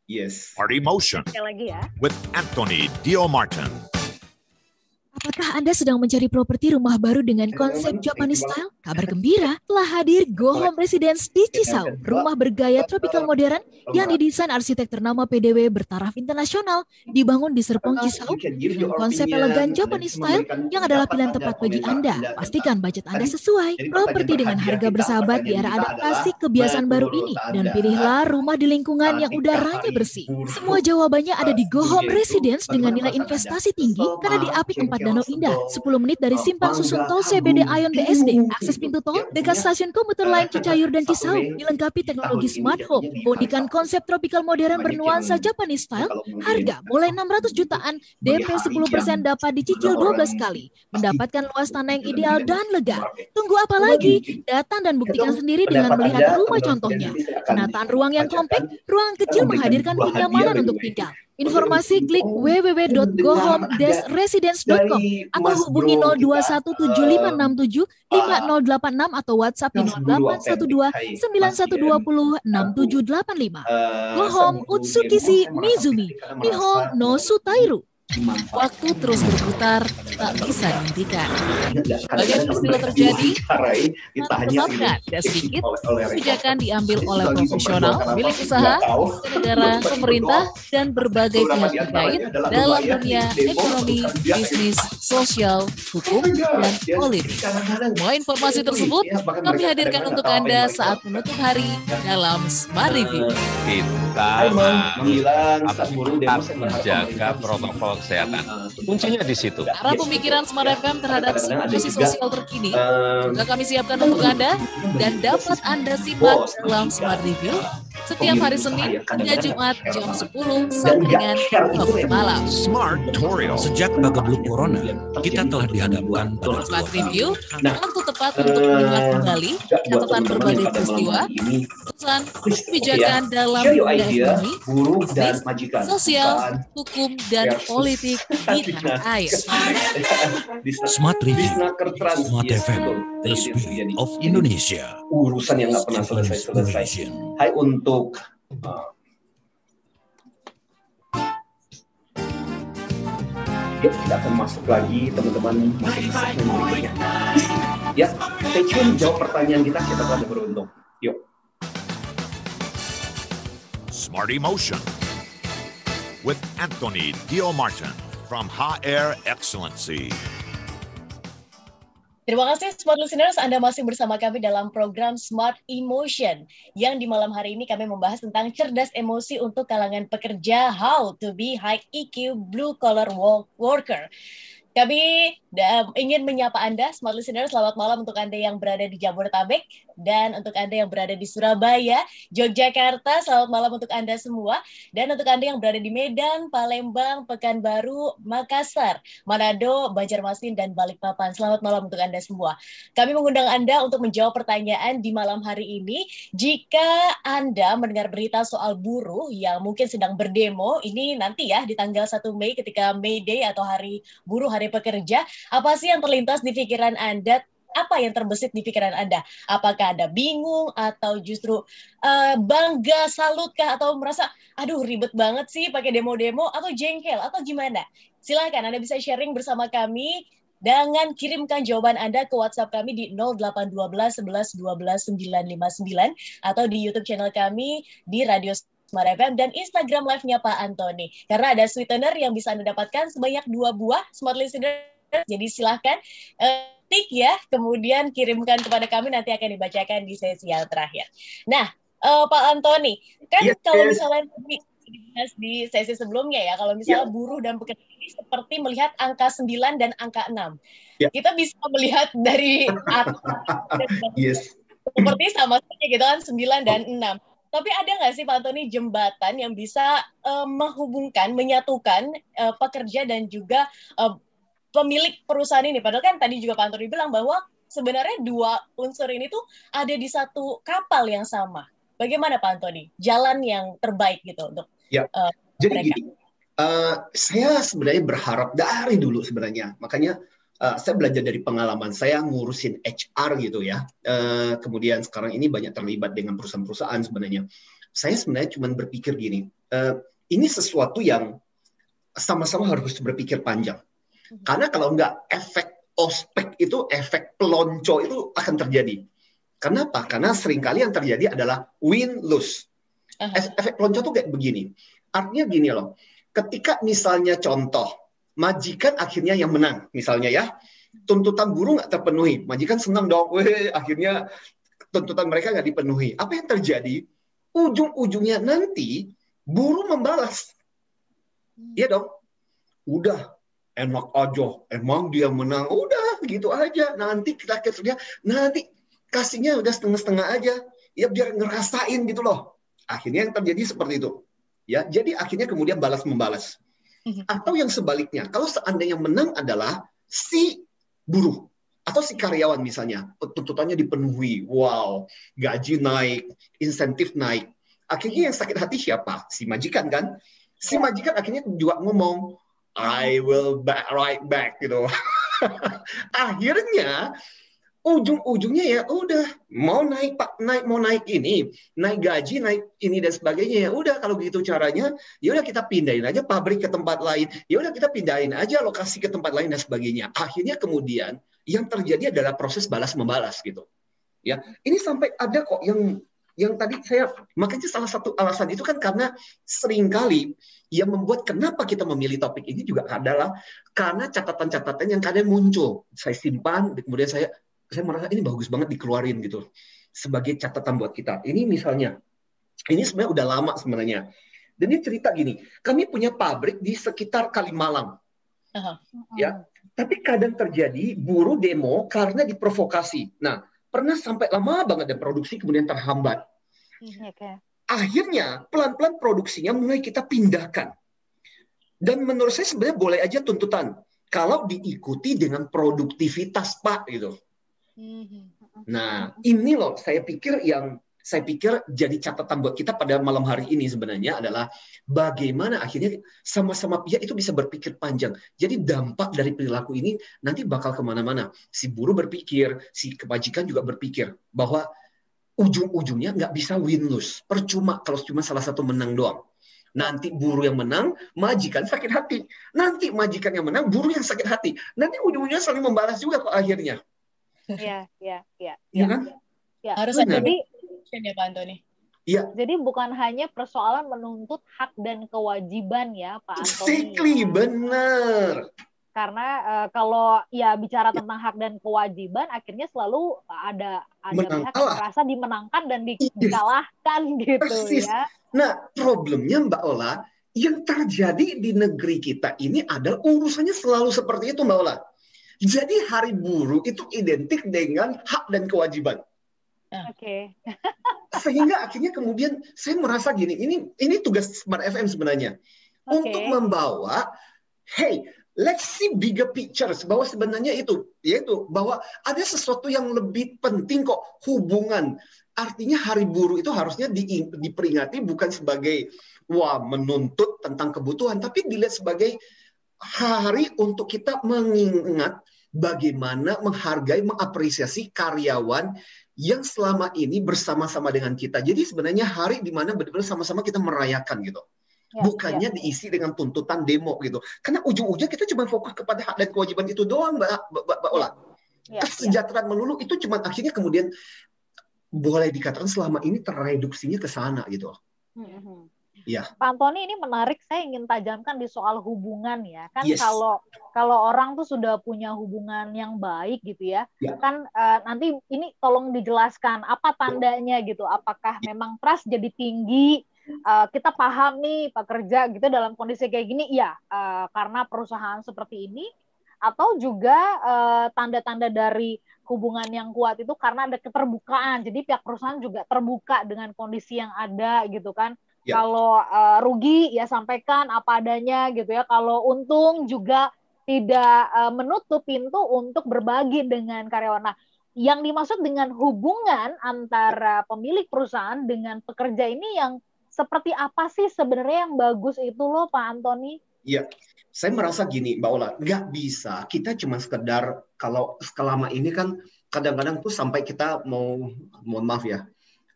yes Party Motion Sekali lagi ya. with Anthony Dio Martin. Apakah Anda sedang mencari properti rumah baru dengan konsep Japanese style? Kabar gembira, telah hadir Go Home Residence di Cisau, rumah bergaya tropical modern yang didesain arsitek ternama PDW bertaraf internasional, dibangun di Serpong Cisau dengan konsep elegan Japanese style yang adalah pilihan tepat bagi Anda. Pastikan budget Anda. Sesuai. Properti dengan harga bersahabat di era adaptasi kebiasaan baru ini. dan pilihlah rumah di lingkungan yang udaranya bersih. Semua jawabannya ada di Go Home Residence dengan nilai investasi tinggi karena di Apik 4 Danau Indah, 10 menit dari simpang susun tol CBD Ayon BSD, akses pintu tol dekat stasiun komuter lain Cicayur dan Cisau, dilengkapi teknologi smart home, keunikan konsep tropical modern bernuansa Japanese style, harga mulai 600 jutaan, DP 10% dapat dicicil 12 kali, mendapatkan luas tanah yang ideal dan lega. Tunggu apa lagi? Datang dan buktikan sendiri dengan melihat rumah contohnya. Penataan ruang yang kompak, ruangan kecil menghadirkan kenyamanan untuk tinggal. Informasi klik www.gohome-residence.com atau hubungi 0217567586 atau WhatsApp di 0812 9120 6785. Go Home Utsukishi Mizumi, Nihon no Sutairu. Waktu terus berputar, tak bisa dihentikan. Banyak peristiwa terjadi, Tetapkan, tidak sedikit, kebijakan diambil oleh profesional, milik usaha, negara, pemerintah, dan berbagai pihak terkait dalam dunia ekonomi, bisnis, sosial, hukum, dan politik. Semua informasi tersebut kami hadirkan untuk Anda saat menutup hari dalam Smart Review. kita berharap menjaga protokol kesehatan. Uh, Kuncinya di situ. Arah pemikiran Smart FM terhadap situasi sosial terkini juga kami siapkan untuk Anda dan dapat Anda simak dalam Smart Review setiap hari Senin hingga Jumat jam 10 sampai dengan 12 malam. Smart Torial. Sejak Bagabluk Corona, kita telah dihadapkan pada Smart Review Nah, waktu tepat untuk melihat kembali catatan berbagai peristiwa, keputusan, kebijakan dalam idea, ekonomi, bisnis, majikan. sosial, hukum, dan politik di tanah air. Smart Review. Smart FM. The jadi of Indonesia. Urusan yang nggak pernah selesai-selesai. Hai untuk uh, Yuk kita akan masuk lagi teman-teman masuk ke segmen berikutnya. Ya, stay tune jawab pertanyaan kita kita akan beruntung. Yuk. Smart Emotion. With Anthony Dio Martin from HR Excellency. Terima kasih Smart Listeners, Anda masih bersama kami dalam program Smart Emotion yang di malam hari ini kami membahas tentang cerdas emosi untuk kalangan pekerja, how to be high EQ blue collar wo- worker. Kami ingin menyapa Anda, Smart Listeners, selamat malam untuk Anda yang berada di Jabodetabek dan untuk Anda yang berada di Surabaya, Yogyakarta, selamat malam untuk Anda semua. Dan untuk Anda yang berada di Medan, Palembang, Pekanbaru, Makassar, Manado, Banjarmasin, dan Balikpapan. Selamat malam untuk Anda semua. Kami mengundang Anda untuk menjawab pertanyaan di malam hari ini. Jika Anda mendengar berita soal buruh yang mungkin sedang berdemo, ini nanti ya di tanggal 1 Mei ketika May Day atau Hari Buruh, Hari Pekerja, apa sih yang terlintas di pikiran Anda? Apa yang terbesit di pikiran Anda? Apakah Anda bingung atau justru eh, bangga, salut kah atau merasa aduh ribet banget sih pakai demo-demo atau jengkel atau gimana? Silakan Anda bisa sharing bersama kami dengan kirimkan jawaban Anda ke WhatsApp kami di 0812 11 12 959 atau di YouTube channel kami di Radio Smart FM dan Instagram live-nya Pak Antoni. Karena ada sweetener yang bisa Anda dapatkan sebanyak dua buah Smart Listener. Jadi silahkan eh, tik ya, kemudian kirimkan kepada kami nanti akan dibacakan di sesi yang terakhir. Nah, eh, Pak Antoni, kan Yes, kalau yes. misalnya di, dibahas di sesi sebelumnya ya, kalau misalnya buruh dan pekerja ini seperti melihat angka 9 dan angka 6. Ya. Kita bisa melihat dari atas Yes. seperti sama saja gitu kan 9 dan 6. Tapi ada nggak sih Pak Antoni jembatan yang bisa eh, menghubungkan, menyatukan eh, pekerja dan juga eh, pemilik perusahaan ini? Padahal kan tadi juga Pak Antoni bilang bahwa sebenarnya dua unsur ini tuh ada di satu kapal yang sama. Bagaimana Pak Antoni? Jalan yang terbaik gitu untuk Ya. eh, Jadi mereka. gini, eh, saya sebenarnya berharap dari dulu sebenarnya, makanya eh, saya belajar dari pengalaman saya ngurusin HR gitu ya. Eh, kemudian sekarang ini banyak terlibat dengan perusahaan-perusahaan sebenarnya. Saya sebenarnya cuma berpikir gini, eh, ini sesuatu yang sama-sama harus berpikir panjang. Karena kalau nggak efek ospek itu, efek pelonco itu akan terjadi. Kenapa? Karena sering kali yang terjadi adalah win-lose. Aha. Es- efek pelonco tuh kayak begini. Artinya gini loh, ketika misalnya contoh, majikan akhirnya yang menang, misalnya ya, tuntutan buruh nggak terpenuhi, majikan senang dong, weh, akhirnya tuntutan mereka nggak dipenuhi. Apa yang terjadi? Ujung-ujungnya nanti buruh membalas. Iya dong, udah enak aja, emang dia menang, udah gitu aja. Nanti kita kerja, nanti kasihnya udah setengah-setengah aja, ya biar ngerasain gitu loh. Akhirnya yang terjadi seperti itu. Ya, jadi akhirnya kemudian balas membalas. Mhm. Atau yang sebaliknya, kalau seandainya menang adalah si buruh atau si karyawan misalnya, tuntutannya dipenuhi, wow, gaji naik, insentif naik. Akhirnya yang sakit hati siapa? Si majikan kan? Si majikan akhirnya juga ngomong, I will back right back gitu. akhirnya ujung-ujungnya ya udah mau naik pak naik mau naik ini naik gaji naik ini dan sebagainya ya udah kalau gitu caranya ya udah kita pindahin aja pabrik ke tempat lain ya udah kita pindahin aja lokasi ke tempat lain dan sebagainya akhirnya kemudian yang terjadi adalah proses balas membalas gitu ya ini sampai ada kok yang yang tadi saya makanya salah satu alasan itu kan karena sering kali yang membuat kenapa kita memilih topik ini juga adalah karena catatan-catatan yang kadang muncul saya simpan kemudian saya saya merasa ini bagus banget dikeluarin gitu sebagai catatan buat kita. Ini misalnya Ini sebenarnya udah lama sebenarnya. Dan ini cerita gini, kami punya pabrik di sekitar Kalimalang. Aha. Ya, tapi kadang terjadi buruh demo karena diprovokasi. Nah, pernah sampai lama banget dan produksi kemudian terhambat. Oke. Akhirnya pelan-pelan produksinya mulai kita pindahkan. Dan menurut saya sebenarnya boleh aja tuntutan kalau diikuti dengan produktivitas Pak gitu. Nah, ini loh saya pikir yang saya pikir jadi catatan buat kita pada malam hari ini sebenarnya adalah bagaimana akhirnya sama-sama pihak itu bisa berpikir panjang. Jadi dampak dari perilaku ini nanti bakal ke mana-mana. Si buruh berpikir, si kebajikan juga berpikir bahwa ujung-ujungnya nggak bisa win-lose. Percuma kalau cuma salah satu menang doang. Nanti buruh yang menang, majikan sakit hati. Nanti majikan yang menang, buruh yang sakit hati. Nanti ujung-ujungnya saling membalas juga kok akhirnya. Iya, iya, iya. Iya kan? Ya. Harus ada Jadi ya Pak Antoni. Iya, jadi bukan hanya persoalan menuntut hak dan kewajiban ya Pak Antoni. exactly, benar. Karena eh, kalau ya bicara tentang hak dan kewajiban akhirnya selalu ada ada Menang pihak kalah. yang merasa dimenangkan dan di- Iya. dikalahkan gitu Persis. ya. Nah, problemnya Mbak Ola, yang terjadi di negeri kita ini adalah urusannya selalu seperti itu Mbak Ola. Jadi hari buruh itu identik dengan hak dan kewajiban. Oke. Sehingga akhirnya kemudian saya merasa gini, ini ini tugas Smart FM sebenarnya. Oke. Untuk membawa, hey, let's see bigger pictures bahwa sebenarnya itu yaitu bahwa ada sesuatu yang lebih penting kok hubungan. Artinya hari buruh itu harusnya di- diperingati bukan sebagai wah menuntut tentang kebutuhan, tapi dilihat sebagai hari untuk kita mengingat bagaimana menghargai, mengapresiasi karyawan yang selama ini bersama-sama dengan kita. Jadi sebenarnya hari di mana benar-benar sama-sama kita merayakan gitu. Ya, Bukannya diisi dengan tuntutan demo gitu. Karena ujung-ujungnya kita cuma fokus kepada hak dan kewajiban itu doang, Mbak, Mbak, Mbak, Mbak Ola. ya, ya. Kesejahteraan melulu itu cuma akhirnya kemudian boleh dikatakan selama ini terreduksinya ke sana gitu. Mhm. Iya. Pak Antoni ini menarik, saya ingin tajamkan di soal hubungan ya. Kan Yes. kalau kalau orang tuh sudah punya hubungan yang baik gitu ya, Ya. kan eh, nanti ini tolong dijelaskan apa tandanya gitu. Apakah memang trust jadi tinggi? Eh, kita paham nih pekerja gitu dalam kondisi kayak gini, ya eh, karena perusahaan seperti ini, atau juga eh, tanda-tanda dari hubungan yang kuat itu karena ada keterbukaan. Jadi pihak perusahaan juga terbuka dengan kondisi yang ada gitu kan. Ya. Kalau eh, rugi ya sampaikan apa adanya gitu ya. Kalau untung juga tidak eh, menutup pintu untuk berbagi dengan karyawan. Nah, yang dimaksud dengan hubungan antara pemilik perusahaan dengan pekerja ini yang seperti apa sih sebenarnya yang bagus itu loh Pak Antoni? Iya, saya merasa gini, Mbak Ola, nggak bisa. Kita cuma sekedar kalau selama ini kan kadang-kadang tuh sampai kita mau, mohon maaf ya,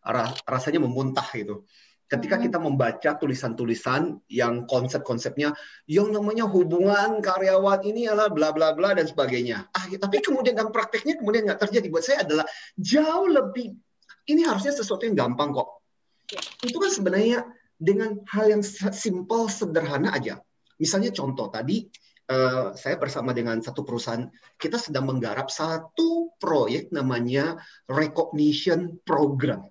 ra- rasanya memuntah gitu. Ketika kita membaca tulisan-tulisan yang konsep-konsepnya, yang namanya hubungan karyawan ini adalah bla bla bla dan sebagainya. Ah, ya, tapi kemudian dalam prakteknya kemudian nggak terjadi. Buat saya adalah jauh lebih. Ini harusnya sesuatu yang gampang kok. Itu kan sebenarnya dengan hal yang simple, sederhana aja. Misalnya contoh tadi eh, saya bersama dengan satu perusahaan kita sedang menggarap satu proyek namanya recognition program.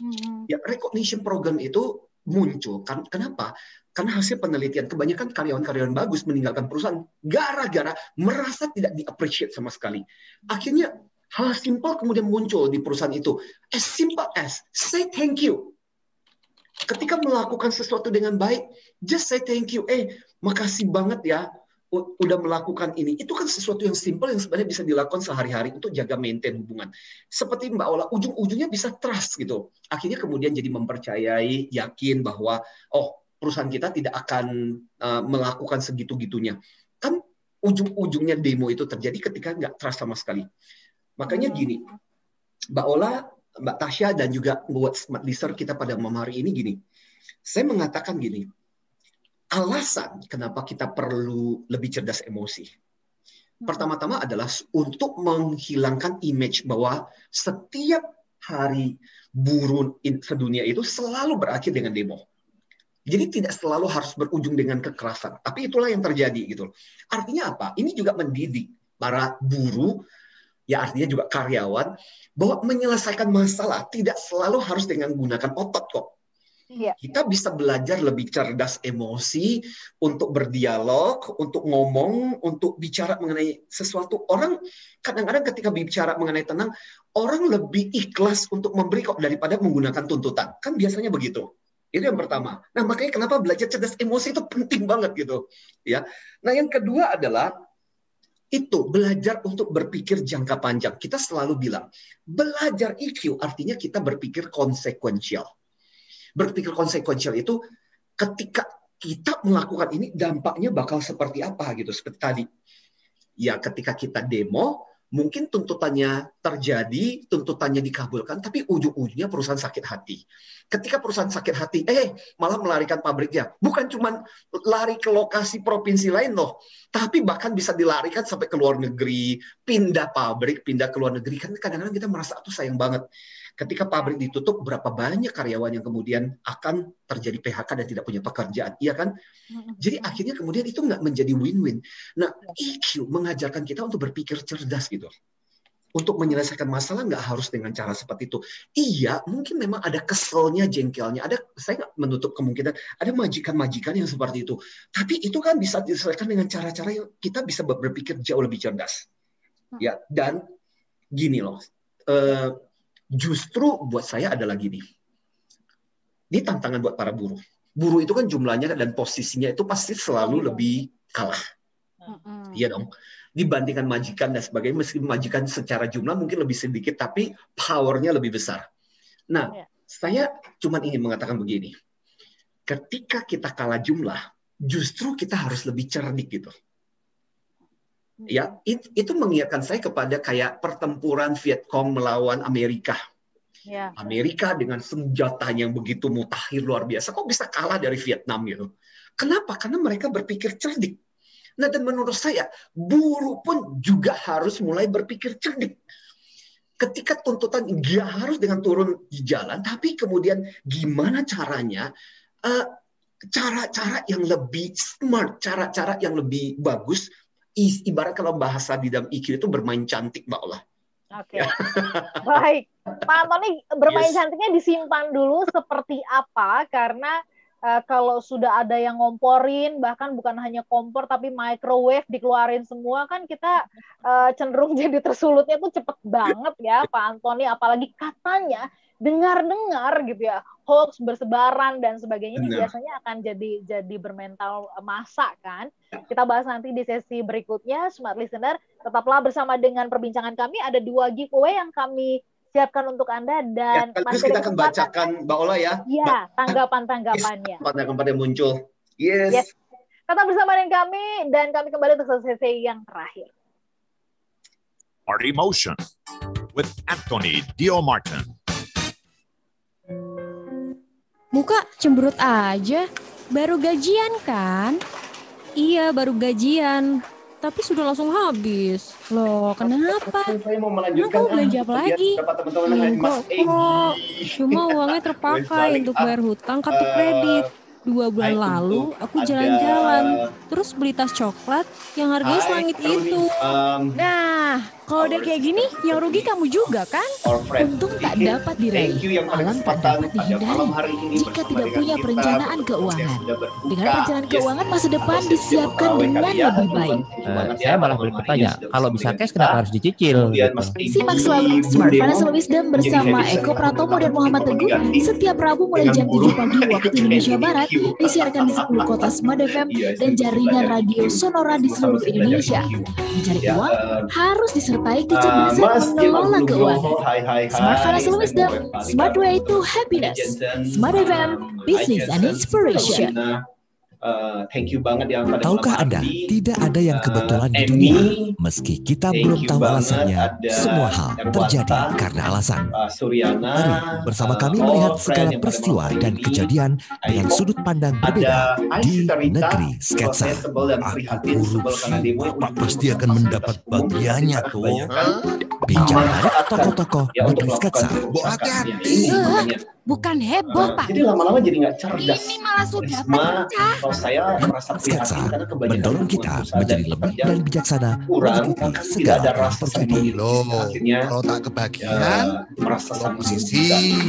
Mhm. Ya recognition program itu muncul kan kenapa? Karena hasil penelitian kebanyakan karyawan-karyawan bagus meninggalkan perusahaan gara-gara merasa tidak di-appreciate sama sekali. Akhirnya hal simpel kemudian muncul di perusahaan itu. As simple as say thank you. Ketika melakukan sesuatu dengan baik, just say thank you. Eh, makasih banget ya udah melakukan ini. Itu kan sesuatu yang simple yang sebenarnya bisa dilakukan sehari-hari untuk jaga maintain hubungan. Seperti Mbak Ola, ujung-ujungnya bisa trust gitu. Akhirnya kemudian jadi mempercayai, yakin bahwa oh perusahaan kita tidak akan uh, melakukan segitu-gitunya. Kan ujung-ujungnya demo itu terjadi ketika nggak trust sama sekali. Makanya gini, Mbak Ola, Mbak Tasya dan juga buat smart listener kita pada malam hari ini gini. Saya mengatakan gini, alasan kenapa kita perlu lebih cerdas emosi. Pertama-tama adalah untuk menghilangkan image bahwa setiap hari buruh in- sedunia itu selalu berakhir dengan demo. Jadi tidak selalu harus berujung dengan kekerasan. Tapi itulah yang terjadi gitu. Artinya apa? Ini juga mendidik para buruh ya artinya juga karyawan bahwa menyelesaikan masalah tidak selalu harus dengan menggunakan otot kok. Iya. Kita bisa belajar lebih cerdas emosi untuk berdialog, untuk ngomong, untuk bicara mengenai sesuatu. Orang kadang-kadang ketika bicara mengenai tenang, orang lebih ikhlas untuk memberi kok daripada menggunakan tuntutan. Kan biasanya begitu. Itu yang pertama. Nah, makanya kenapa belajar cerdas emosi itu penting banget gitu. Ya. Nah, yang kedua adalah itu belajar untuk berpikir jangka panjang. Kita selalu bilang, belajar EQ artinya kita berpikir konsekuensial berpikir konsekuensial itu ketika kita melakukan ini dampaknya bakal seperti apa gitu seperti tadi. Ya ketika kita demo mungkin tuntutannya terjadi, tuntutannya dikabulkan, tapi ujung-ujungnya perusahaan sakit hati. Ketika perusahaan sakit hati, eh malah melarikan pabriknya. Bukan cuma lari ke lokasi provinsi lain loh, tapi bahkan bisa dilarikan sampai ke luar negeri, pindah pabrik, pindah ke luar negeri. Kan kadang-kadang kita merasa tuh sayang banget. Ketika pabrik ditutup, berapa banyak karyawan yang kemudian akan terjadi PHK dan tidak punya pekerjaan, iya kan? Jadi akhirnya kemudian itu nggak menjadi win-win. Nah, EQ mengajarkan kita untuk berpikir cerdas gitu. Untuk menyelesaikan masalah nggak harus dengan cara seperti itu. Iya, mungkin memang ada keselnya, jengkelnya. Ada, saya nggak menutup kemungkinan ada majikan-majikan yang seperti itu. Tapi itu kan bisa diselesaikan dengan cara-cara yang kita bisa berpikir jauh lebih cerdas. Ya, dan gini loh. Uh, Justru buat saya adalah gini. Ini tantangan buat para buruh. Buruh itu kan jumlahnya dan posisinya itu pasti selalu lebih kalah. Iya dong. Dibandingkan majikan dan sebagainya, meski majikan secara jumlah mungkin lebih sedikit, tapi powernya lebih besar. Nah, yeah. saya cuma ingin mengatakan begini. Ketika kita kalah jumlah, justru kita harus lebih cerdik gitu. Ya, it, itu mengingatkan saya kepada kayak pertempuran Vietcong melawan Amerika. Ya. Amerika dengan senjatanya yang begitu mutakhir luar biasa, kok bisa kalah dari Vietnam gitu? Kenapa? Karena mereka berpikir cerdik. Nah, dan menurut saya, buruh pun juga harus mulai berpikir cerdik. Ketika tuntutan nggak harus dengan turun di jalan, tapi kemudian gimana caranya uh, cara-cara yang lebih smart, cara-cara yang lebih bagus ibarat kalau bahasa di dalam IQ itu bermain cantik, Mbak Ola. Oke. Okay. Baik. Pak Antoni, bermain yes. cantiknya disimpan dulu seperti apa? Karena uh, kalau sudah ada yang ngomporin, bahkan bukan hanya kompor tapi microwave dikeluarin semua, kan kita uh, cenderung jadi tersulutnya tuh cepet banget ya, Pak Antoni. Apalagi katanya dengar-dengar gitu ya hoax bersebaran dan sebagainya ini biasanya akan jadi jadi bermental masa kan. Kita bahas nanti di sesi berikutnya smart listener. Tetaplah bersama dengan perbincangan kami ada dua giveaway yang kami siapkan untuk Anda dan ya, masih kita akan bacakan Mbak Ola ya. Iya, tanggapan-tanggapannya. Tanggapan yang muncul. Yes. yes. Tetap bersama dengan kami dan kami kembali untuk sesi yang terakhir. Party Motion with Anthony Dio Martin. Muka cemberut aja. Baru gajian kan? Iya, baru gajian. Tapi sudah langsung habis. Loh, kenapa? Saya mau melanjutkan. kamu belanja apa lagi? Kok. Cuma uangnya terpakai untuk bayar hutang kartu kredit dua bulan lalu aku jalan-jalan terus beli tas coklat yang harganya selangit itu. Um, nah, kalau udah kayak gini, yang rugi kamu juga kan? Untung tak dapat diraih, malam tak dapat dihindari jika tidak punya perencanaan keuangan. Dengan perencanaan keuangan masa depan disiapkan dengan lebih baik. Uh, saya malah bertanya, kalau bisa cash kenapa harus dicicil? Gitu. Simak selalu Smart Financial Wisdom bersama Eko Pratomo dan Muhammad Teguh setiap Rabu mulai jam 7 pagi waktu Indonesia Barat disiarkan di 10 kota Smart FM dan jaringan radio Sonora di seluruh Indonesia. Mencari uang harus disertai kecerdasan mengelola keuangan. Smart Financial Wisdom, Smart Way to Happiness. Smart FM, Business and Inspiration. Uh, thank you banget yang pada Tahukah Anda, hari. tidak ada yang kebetulan uh, di dunia. Meski kita belum tahu alasannya, semua hal terjadi karena alasan. Uh, Mari bersama kami uh, melihat segala peristiwa dan kejadian dengan sudut pandang berbeda di negeri sketsa. Aku korupsi, Bapak pasti akan mendapat bagiannya tuh. Bincang menarik tokoh-tokoh negeri sketsa. Hati-hati. Bukan heboh, uh, Pak. Jadi lama-lama jadi nggak cerdas. Ini malah sudah Risma, kalau saya merasa Sketsa mendorong kita menjadi lebih dan bijaksana kurang, ada segala yang rasa terjadi. Loh, Akhirnya kalau tak kebagian, ya, merasa sangat posisi.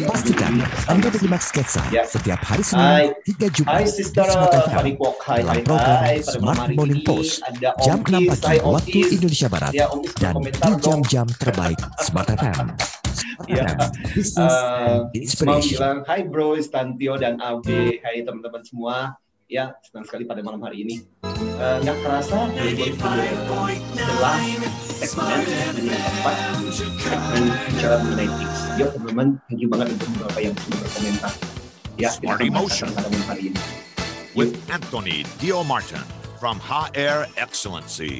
Pastikan Anda menyimak sketsa Ya. setiap hari Hai. Senin hingga Jumat Hai di hai dalam hai program Smart Morning Post ada jam 6 Omis, pagi hai waktu. Indonesia Barat Ya dan di jam-jam terbaik Smart FM. Ya. And Mau bilang hai bro Stantio dan AB, hai teman-teman semua. Ya, senang sekali pada malam hari ini. Eh, Nggak kerasa dari setelah segmen yang keempat, segmen bicara mengenai tips. Ya teman-teman, thank you banget untuk beberapa yang sudah berkomentar. Ya, Smart Emotion. pada malam hari ini. with Anthony Dio Martin from Ha Air Excellency.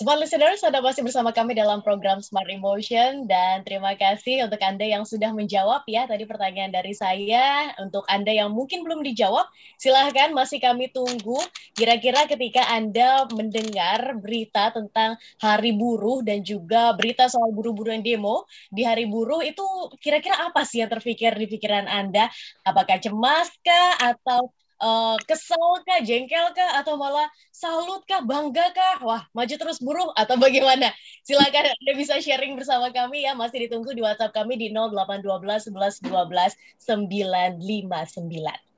Smart listeners, Anda masih bersama kami dalam program Smart Emotion dan terima kasih untuk Anda yang sudah menjawab ya tadi pertanyaan dari saya. Untuk Anda yang mungkin belum dijawab, silahkan masih kami tunggu. Kira-kira ketika Anda mendengar berita tentang Hari Buruh dan juga berita soal buruh-buruh yang demo di Hari Buruh itu kira-kira apa sih yang terpikir di pikiran Anda? Apakah cemas kah atau eh, kesel kah, jengkel kah, atau malah salut kah, bangga kah? Wah, maju terus buruh atau bagaimana? Silakan Anda bisa sharing bersama kami ya. Masih ditunggu di WhatsApp kami di 0812 11 12 959.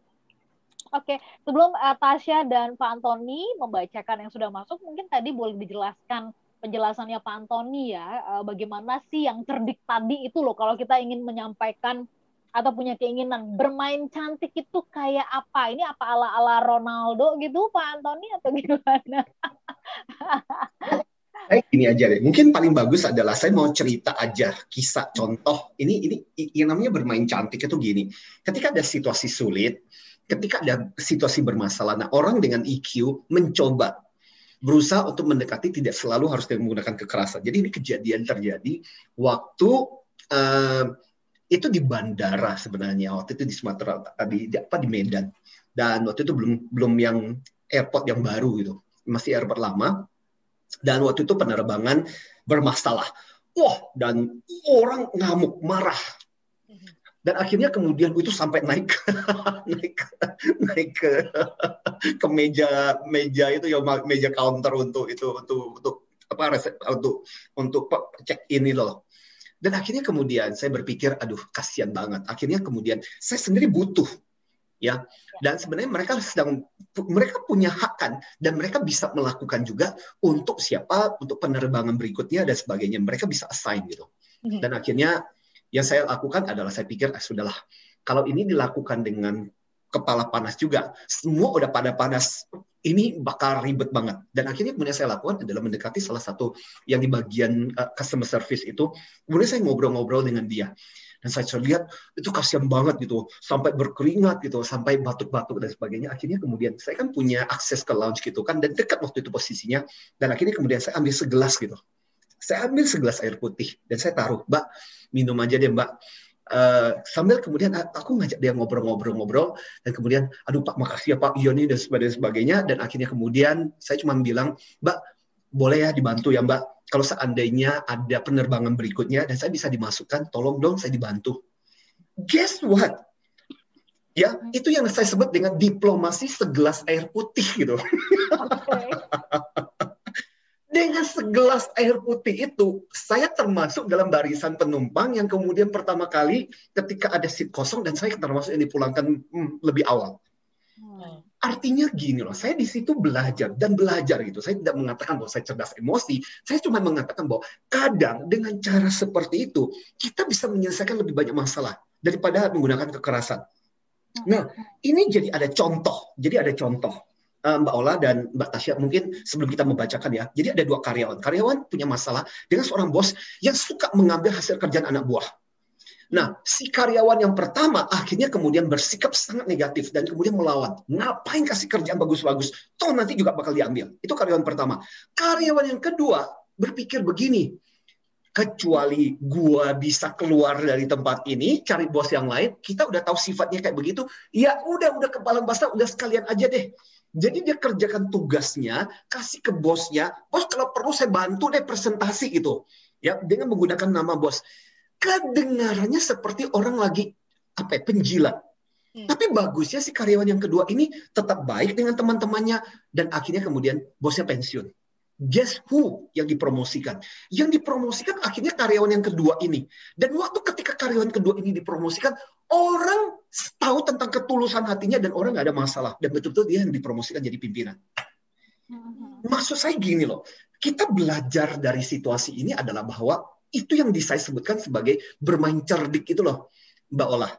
Oke, sebelum uh, Tasya dan Pak Antoni membacakan yang sudah masuk, mungkin tadi boleh dijelaskan penjelasannya Pak Antoni ya, uh, bagaimana sih yang cerdik tadi itu loh, kalau kita ingin menyampaikan atau punya keinginan bermain cantik itu kayak apa? Ini apa ala-ala Ronaldo gitu, Pak Antoni atau gimana? Baik, ini aja deh. Mungkin paling bagus adalah saya mau cerita aja kisah contoh. Ini ini yang namanya bermain cantik itu gini. Ketika ada situasi sulit, ketika ada situasi bermasalah, nah orang dengan EQ mencoba berusaha untuk mendekati tidak selalu harus menggunakan kekerasan. Jadi ini kejadian terjadi waktu eh, itu di bandara sebenarnya waktu itu di Sumatera di, di apa di Medan. Dan waktu itu belum belum yang airport yang baru gitu. Masih airport lama. Dan waktu itu penerbangan bermasalah. Wah dan orang ngamuk marah. Dan akhirnya kemudian itu sampai naik naik naik ke ke meja meja itu ya meja counter untuk itu untuk untuk apa untuk untuk cek ini loh dan akhirnya kemudian saya berpikir aduh kasihan banget. Akhirnya kemudian saya sendiri butuh ya. Dan sebenarnya mereka sedang mereka punya hak kan dan mereka bisa melakukan juga untuk siapa untuk penerbangan berikutnya dan sebagainya. Mereka bisa assign gitu. Dan akhirnya yang saya lakukan adalah saya pikir ah, sudahlah. Kalau ini dilakukan dengan kepala panas juga semua udah pada panas ini bakal ribet banget. Dan akhirnya kemudian saya lakukan adalah mendekati salah satu yang di bagian uh, customer service itu kemudian saya ngobrol-ngobrol dengan dia. Dan saya lihat itu kasihan banget gitu. Sampai berkeringat gitu sampai batuk-batuk dan sebagainya. Akhirnya kemudian saya kan punya akses ke lounge gitu kan dan dekat waktu itu posisinya. Dan akhirnya kemudian saya ambil segelas gitu. Saya ambil segelas air putih dan saya taruh mbak minum aja deh mbak Uh, sambil kemudian aku ngajak dia ngobrol-ngobrol-ngobrol dan kemudian aduh pak makasih ya pak Ioni dan sebagainya dan akhirnya kemudian saya cuma bilang mbak boleh ya dibantu ya mbak. Kalau seandainya ada penerbangan berikutnya dan saya bisa dimasukkan tolong dong saya dibantu. Guess what? Ya itu yang saya sebut dengan diplomasi segelas air putih gitu. Okay. Dengan segelas air putih itu, saya termasuk dalam barisan penumpang yang kemudian pertama kali ketika ada seat kosong dan saya termasuk yang dipulangkan hmm, lebih awal. Hmm. Artinya gini loh, saya di situ belajar dan belajar gitu. Saya tidak mengatakan bahwa saya cerdas emosi, saya cuma mengatakan bahwa kadang dengan cara seperti itu kita bisa menyelesaikan lebih banyak masalah daripada menggunakan kekerasan. Nah, ini jadi ada contoh. Jadi ada contoh. Mbak Ola dan Mbak Tasya mungkin sebelum kita membacakan ya. Jadi ada dua karyawan. Karyawan punya masalah dengan seorang bos yang suka mengambil hasil kerjaan anak buah. Nah, si karyawan yang pertama akhirnya kemudian bersikap sangat negatif dan kemudian melawan. Ngapain kasih kerjaan bagus-bagus? Toh nanti juga bakal diambil. Itu karyawan pertama. Karyawan yang kedua berpikir begini, kecuali gua bisa keluar dari tempat ini, cari bos yang lain, kita udah tahu sifatnya kayak begitu, ya udah udah kepala basah, udah sekalian aja deh. Jadi dia kerjakan tugasnya, kasih ke bosnya, bos kalau perlu saya bantu deh presentasi gitu, ya dengan menggunakan nama bos. kedengarannya seperti orang lagi apa ya, penjilat. Hmm. Tapi bagusnya si karyawan yang kedua ini tetap baik dengan teman-temannya dan akhirnya kemudian bosnya pensiun. Guess who yang dipromosikan? Yang dipromosikan akhirnya karyawan yang kedua ini. Dan waktu ketika karyawan kedua ini dipromosikan, orang tahu tentang ketulusan hatinya dan orang nggak ada masalah. Dan betul-betul dia yang dipromosikan jadi pimpinan. Hmm. Maksud saya gini loh, kita belajar dari situasi ini adalah bahwa itu yang saya sebutkan sebagai bermain cerdik itu loh, Mbak Olah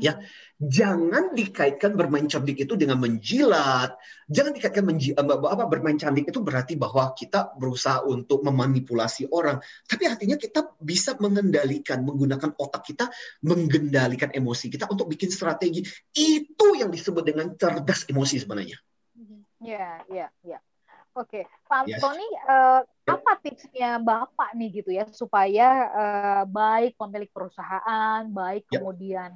ya jangan dikaitkan bermain cerdik itu dengan menjilat. Jangan dikaitkan menji apa bermain cerdik itu berarti bahwa kita berusaha untuk memanipulasi orang. Tapi artinya kita bisa mengendalikan menggunakan otak kita mengendalikan emosi kita untuk bikin strategi. Itu yang disebut dengan cerdas emosi sebenarnya. Ya ya ya. Oke, Pak yes. uh, apa tipsnya Bapak nih gitu ya supaya uh, baik pemilik perusahaan, baik yeah. kemudian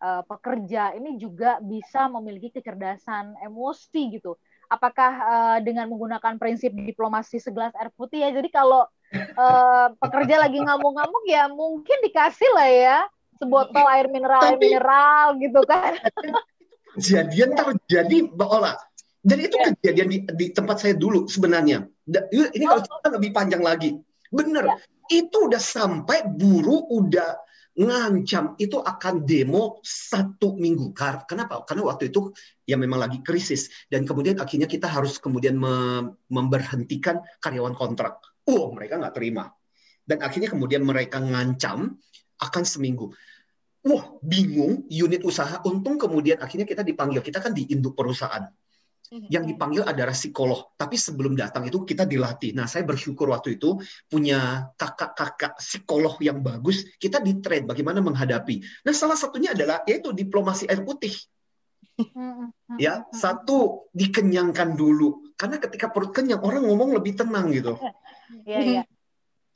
uh, pekerja ini juga bisa memiliki kecerdasan emosi gitu. Apakah uh, dengan menggunakan prinsip diplomasi segelas air putih ya? Jadi kalau uh, pekerja lagi ngamuk-ngamuk ya mungkin dikasih lah ya sebotol air mineral air mineral gitu kan. Kejadian terjadi Mbak Ola. Dan itu ya. kejadian di, di tempat saya dulu sebenarnya. Ini kalau kita lebih panjang lagi. Benar. Ya. Itu udah sampai buruh udah ngancam itu akan demo satu minggu. Kenapa? Karena waktu itu ya memang lagi krisis dan kemudian akhirnya kita harus kemudian memberhentikan karyawan kontrak. Oh, mereka nggak terima. Dan akhirnya kemudian mereka ngancam akan seminggu. Wah, bingung unit usaha. Untung kemudian akhirnya kita dipanggil. Kita kan di induk perusahaan yang dipanggil adalah psikolog. Tapi sebelum datang itu kita dilatih. Nah, saya bersyukur waktu itu punya kakak-kakak psikolog yang bagus. Kita di trade bagaimana menghadapi. Nah, salah satunya adalah yaitu diplomasi air putih. Ya, satu dikenyangkan dulu. Karena ketika perut kenyang orang ngomong lebih tenang gitu. Iya, iya.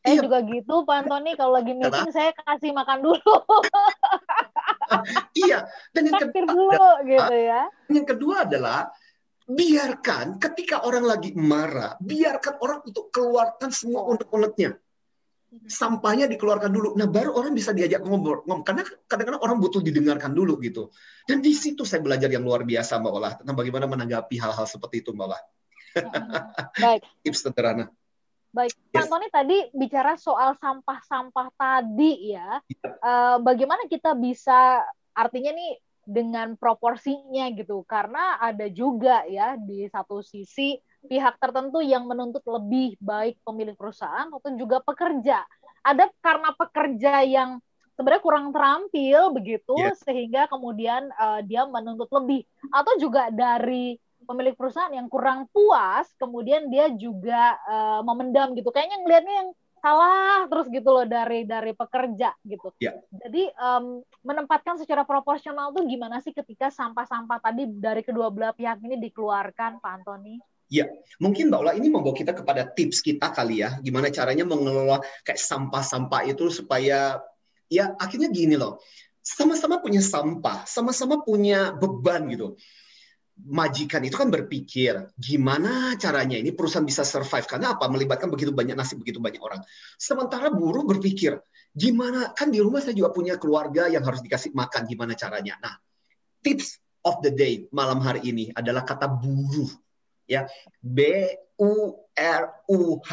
Saya iya. juga gitu, Pak Antoni. Kalau lagi meeting, saya kasih makan dulu. iya. Dan yang kedua, dulu, gitu ya. Yang kedua adalah biarkan ketika orang lagi marah, biarkan orang untuk keluarkan semua unek-uneknya. Sampahnya dikeluarkan dulu. Nah, baru orang bisa diajak ngobrol. Karena kadang-kadang orang butuh didengarkan dulu gitu. Dan di situ saya belajar yang luar biasa, Mbak Olah. Tentang bagaimana menanggapi hal-hal seperti itu, Mbak Olah. Baik. Tips sederhana. Baik, yes. Pak Tony tadi bicara soal sampah-sampah tadi ya. Uh, bagaimana kita bisa, artinya nih dengan proporsinya gitu. Karena ada juga ya di satu sisi pihak tertentu yang menuntut lebih baik pemilik perusahaan atau juga pekerja. Ada karena pekerja yang sebenarnya kurang terampil begitu yeah. sehingga kemudian uh, dia menuntut lebih. Atau juga dari pemilik perusahaan yang kurang puas kemudian dia juga uh, memendam gitu. Kayaknya ngelihatnya yang salah terus gitu loh dari dari pekerja gitu. Ya. Jadi um, menempatkan secara proporsional tuh gimana sih ketika sampah-sampah tadi dari kedua belah pihak ini dikeluarkan, Pak Antoni? Ya, mungkin Mbak Ula ini membawa kita kepada tips kita kali ya, gimana caranya mengelola kayak sampah-sampah itu supaya ya akhirnya gini loh, sama-sama punya sampah, sama-sama punya beban gitu majikan itu kan berpikir gimana caranya ini perusahaan bisa survive? Karena apa? Melibatkan begitu banyak nasib begitu banyak orang. Sementara buruh berpikir gimana? Kan di rumah saya juga punya keluarga yang harus dikasih makan. Gimana caranya? Nah tips of the day malam hari ini adalah kata buruh ya. B U R U H.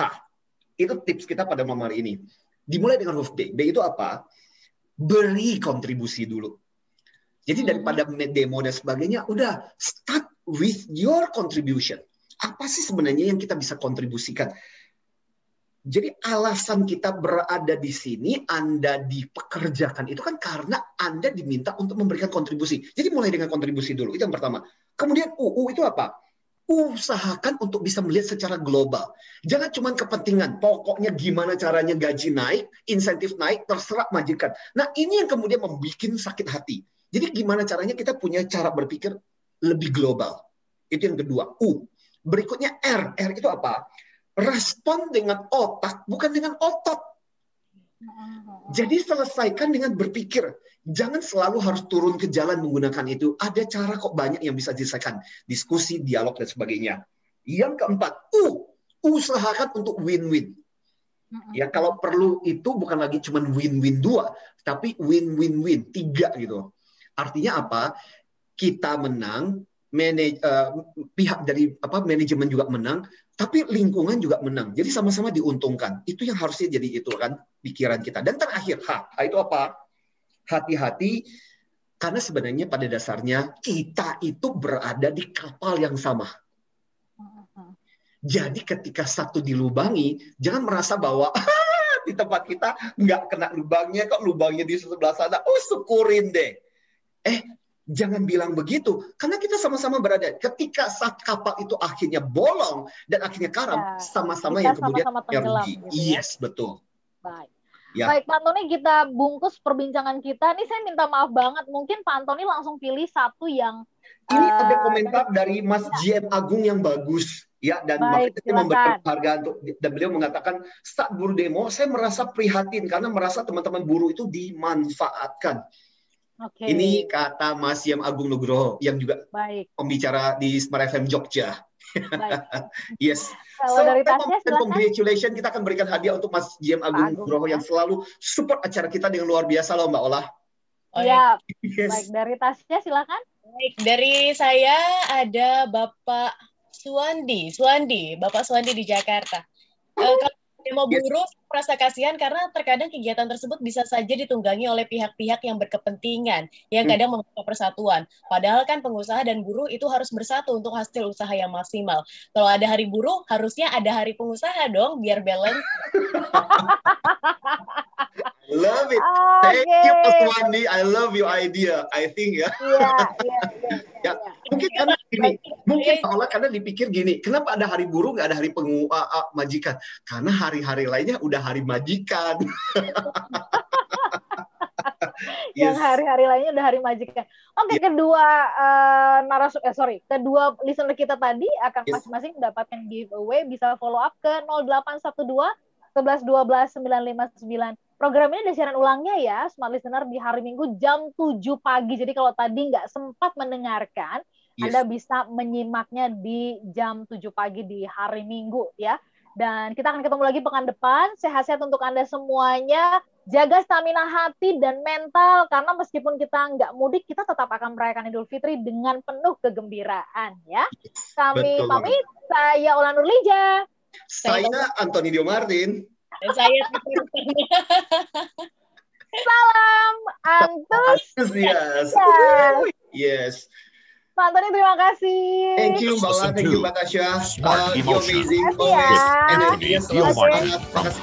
Itu tips kita pada malam hari ini. Dimulai dengan huruf B. B itu apa? Beri kontribusi dulu jadi hmm. daripada demo dan sebagainya, udah start with your contribution. Apa sih sebenarnya yang kita bisa kontribusikan? Jadi alasan kita berada di sini, Anda dipekerjakan itu kan karena Anda diminta untuk memberikan kontribusi. Jadi mulai dengan kontribusi dulu, itu yang pertama. Kemudian UU itu apa? Usahakan untuk bisa melihat secara global. Jangan cuma kepentingan, pokoknya gimana caranya gaji naik, insentif naik, terserah majikan. Nah ini yang kemudian membuat sakit hati. Jadi gimana caranya kita punya cara berpikir lebih global. Itu yang kedua. U. Berikutnya R. R itu apa? Respon dengan otak, bukan dengan otot. Jadi selesaikan dengan berpikir. Jangan selalu harus turun ke jalan menggunakan itu. Ada cara kok banyak yang bisa diselesaikan. Diskusi, dialog, dan sebagainya. Yang keempat, U. Usahakan untuk win-win. Ya kalau perlu itu bukan lagi cuma win-win dua, tapi win-win-win tiga gitu. Artinya apa? Kita menang, manaj, uh, pihak dari apa manajemen juga menang, tapi lingkungan juga menang. Jadi sama-sama diuntungkan. Itu yang harusnya jadi itu kan pikiran kita. Dan terakhir, ha, itu apa? Hati-hati karena sebenarnya pada dasarnya kita itu berada di kapal yang sama. Jadi ketika satu dilubangi, jangan merasa bahwa di tempat kita nggak kena lubangnya, kok lubangnya di sebelah sana. Oh syukurin deh. Eh, jangan bilang begitu. Karena kita sama-sama berada. Ketika saat kapal itu akhirnya bolong dan akhirnya karam, ya, sama-sama yang kemudian sama -sama rugi. Gitu ya? Yes, betul. Baik. Ya. Baik, Pak Antoni, kita bungkus perbincangan kita. Ini saya minta maaf banget, mungkin Pak Antoni langsung pilih satu yang... Ini uh, ada komentar dari Mas ya. GM Agung yang bagus ya dan Baik, makanya saya memberikan penghargaan untuk dan beliau mengatakan saat buruh demo saya merasa prihatin karena merasa teman-teman buruh itu dimanfaatkan. Okay. Ini kata Mas Yam Agung Nugroho yang juga Baik. pembicara di Smart FM Jogja. yes. Kalau dari tasnya congratulations kita akan berikan hadiah untuk Mas Yam Agung, Agung Nugroho ya. yang selalu support acara kita dengan luar biasa loh Mbak Olah. Iya. Yes. Baik, dari tasnya silakan. Baik, dari saya ada Bapak Suwandi, Suwandi, Bapak Suwandi di Jakarta. Uh, kalau demo buruh merasa kasihan karena terkadang kegiatan tersebut bisa saja ditunggangi oleh pihak-pihak yang berkepentingan yang hmm. kadang membuka persatuan. Padahal kan pengusaha dan buruh itu harus bersatu untuk hasil usaha yang maksimal. Kalau ada hari buruh, harusnya ada hari pengusaha dong biar balance. love it. Okay. Thank you, Mas Wandi. I love your idea. I think ya. Iya, iya, iya. Ya, mungkin karena gini, mungkin Allah karena dipikir gini, kenapa ada hari buruh nggak ada hari pengu uh, uh, majikan? Karena hari-hari lainnya udah hari majikan. yang hari-hari lainnya udah hari majikan. Oke, yeah. kedua uh, narasum eh sorry, kedua listener kita tadi akan masing-masing mendapatkan giveaway bisa follow up ke 0812 11 12 959 program ini ada siaran ulangnya ya, Smart Listener di hari Minggu jam 7 pagi. Jadi kalau tadi nggak sempat mendengarkan, yes. Anda bisa menyimaknya di jam 7 pagi di hari Minggu ya. Dan kita akan ketemu lagi pekan depan. Sehat-sehat untuk Anda semuanya. Jaga stamina hati dan mental, karena meskipun kita nggak mudik, kita tetap akan merayakan Idul Fitri dengan penuh kegembiraan ya. Kami Betul pamit, saya Ola Nurlija. Saya, Antoni Dio Martin. Dan saya Salam antus. Yes. Yes. Pak Antoni terima kasih. Thank you Mbak Ola, thank you Mbak Tasya. Uh, you amazing always. Ya. Energinya selalu semangat. Makasih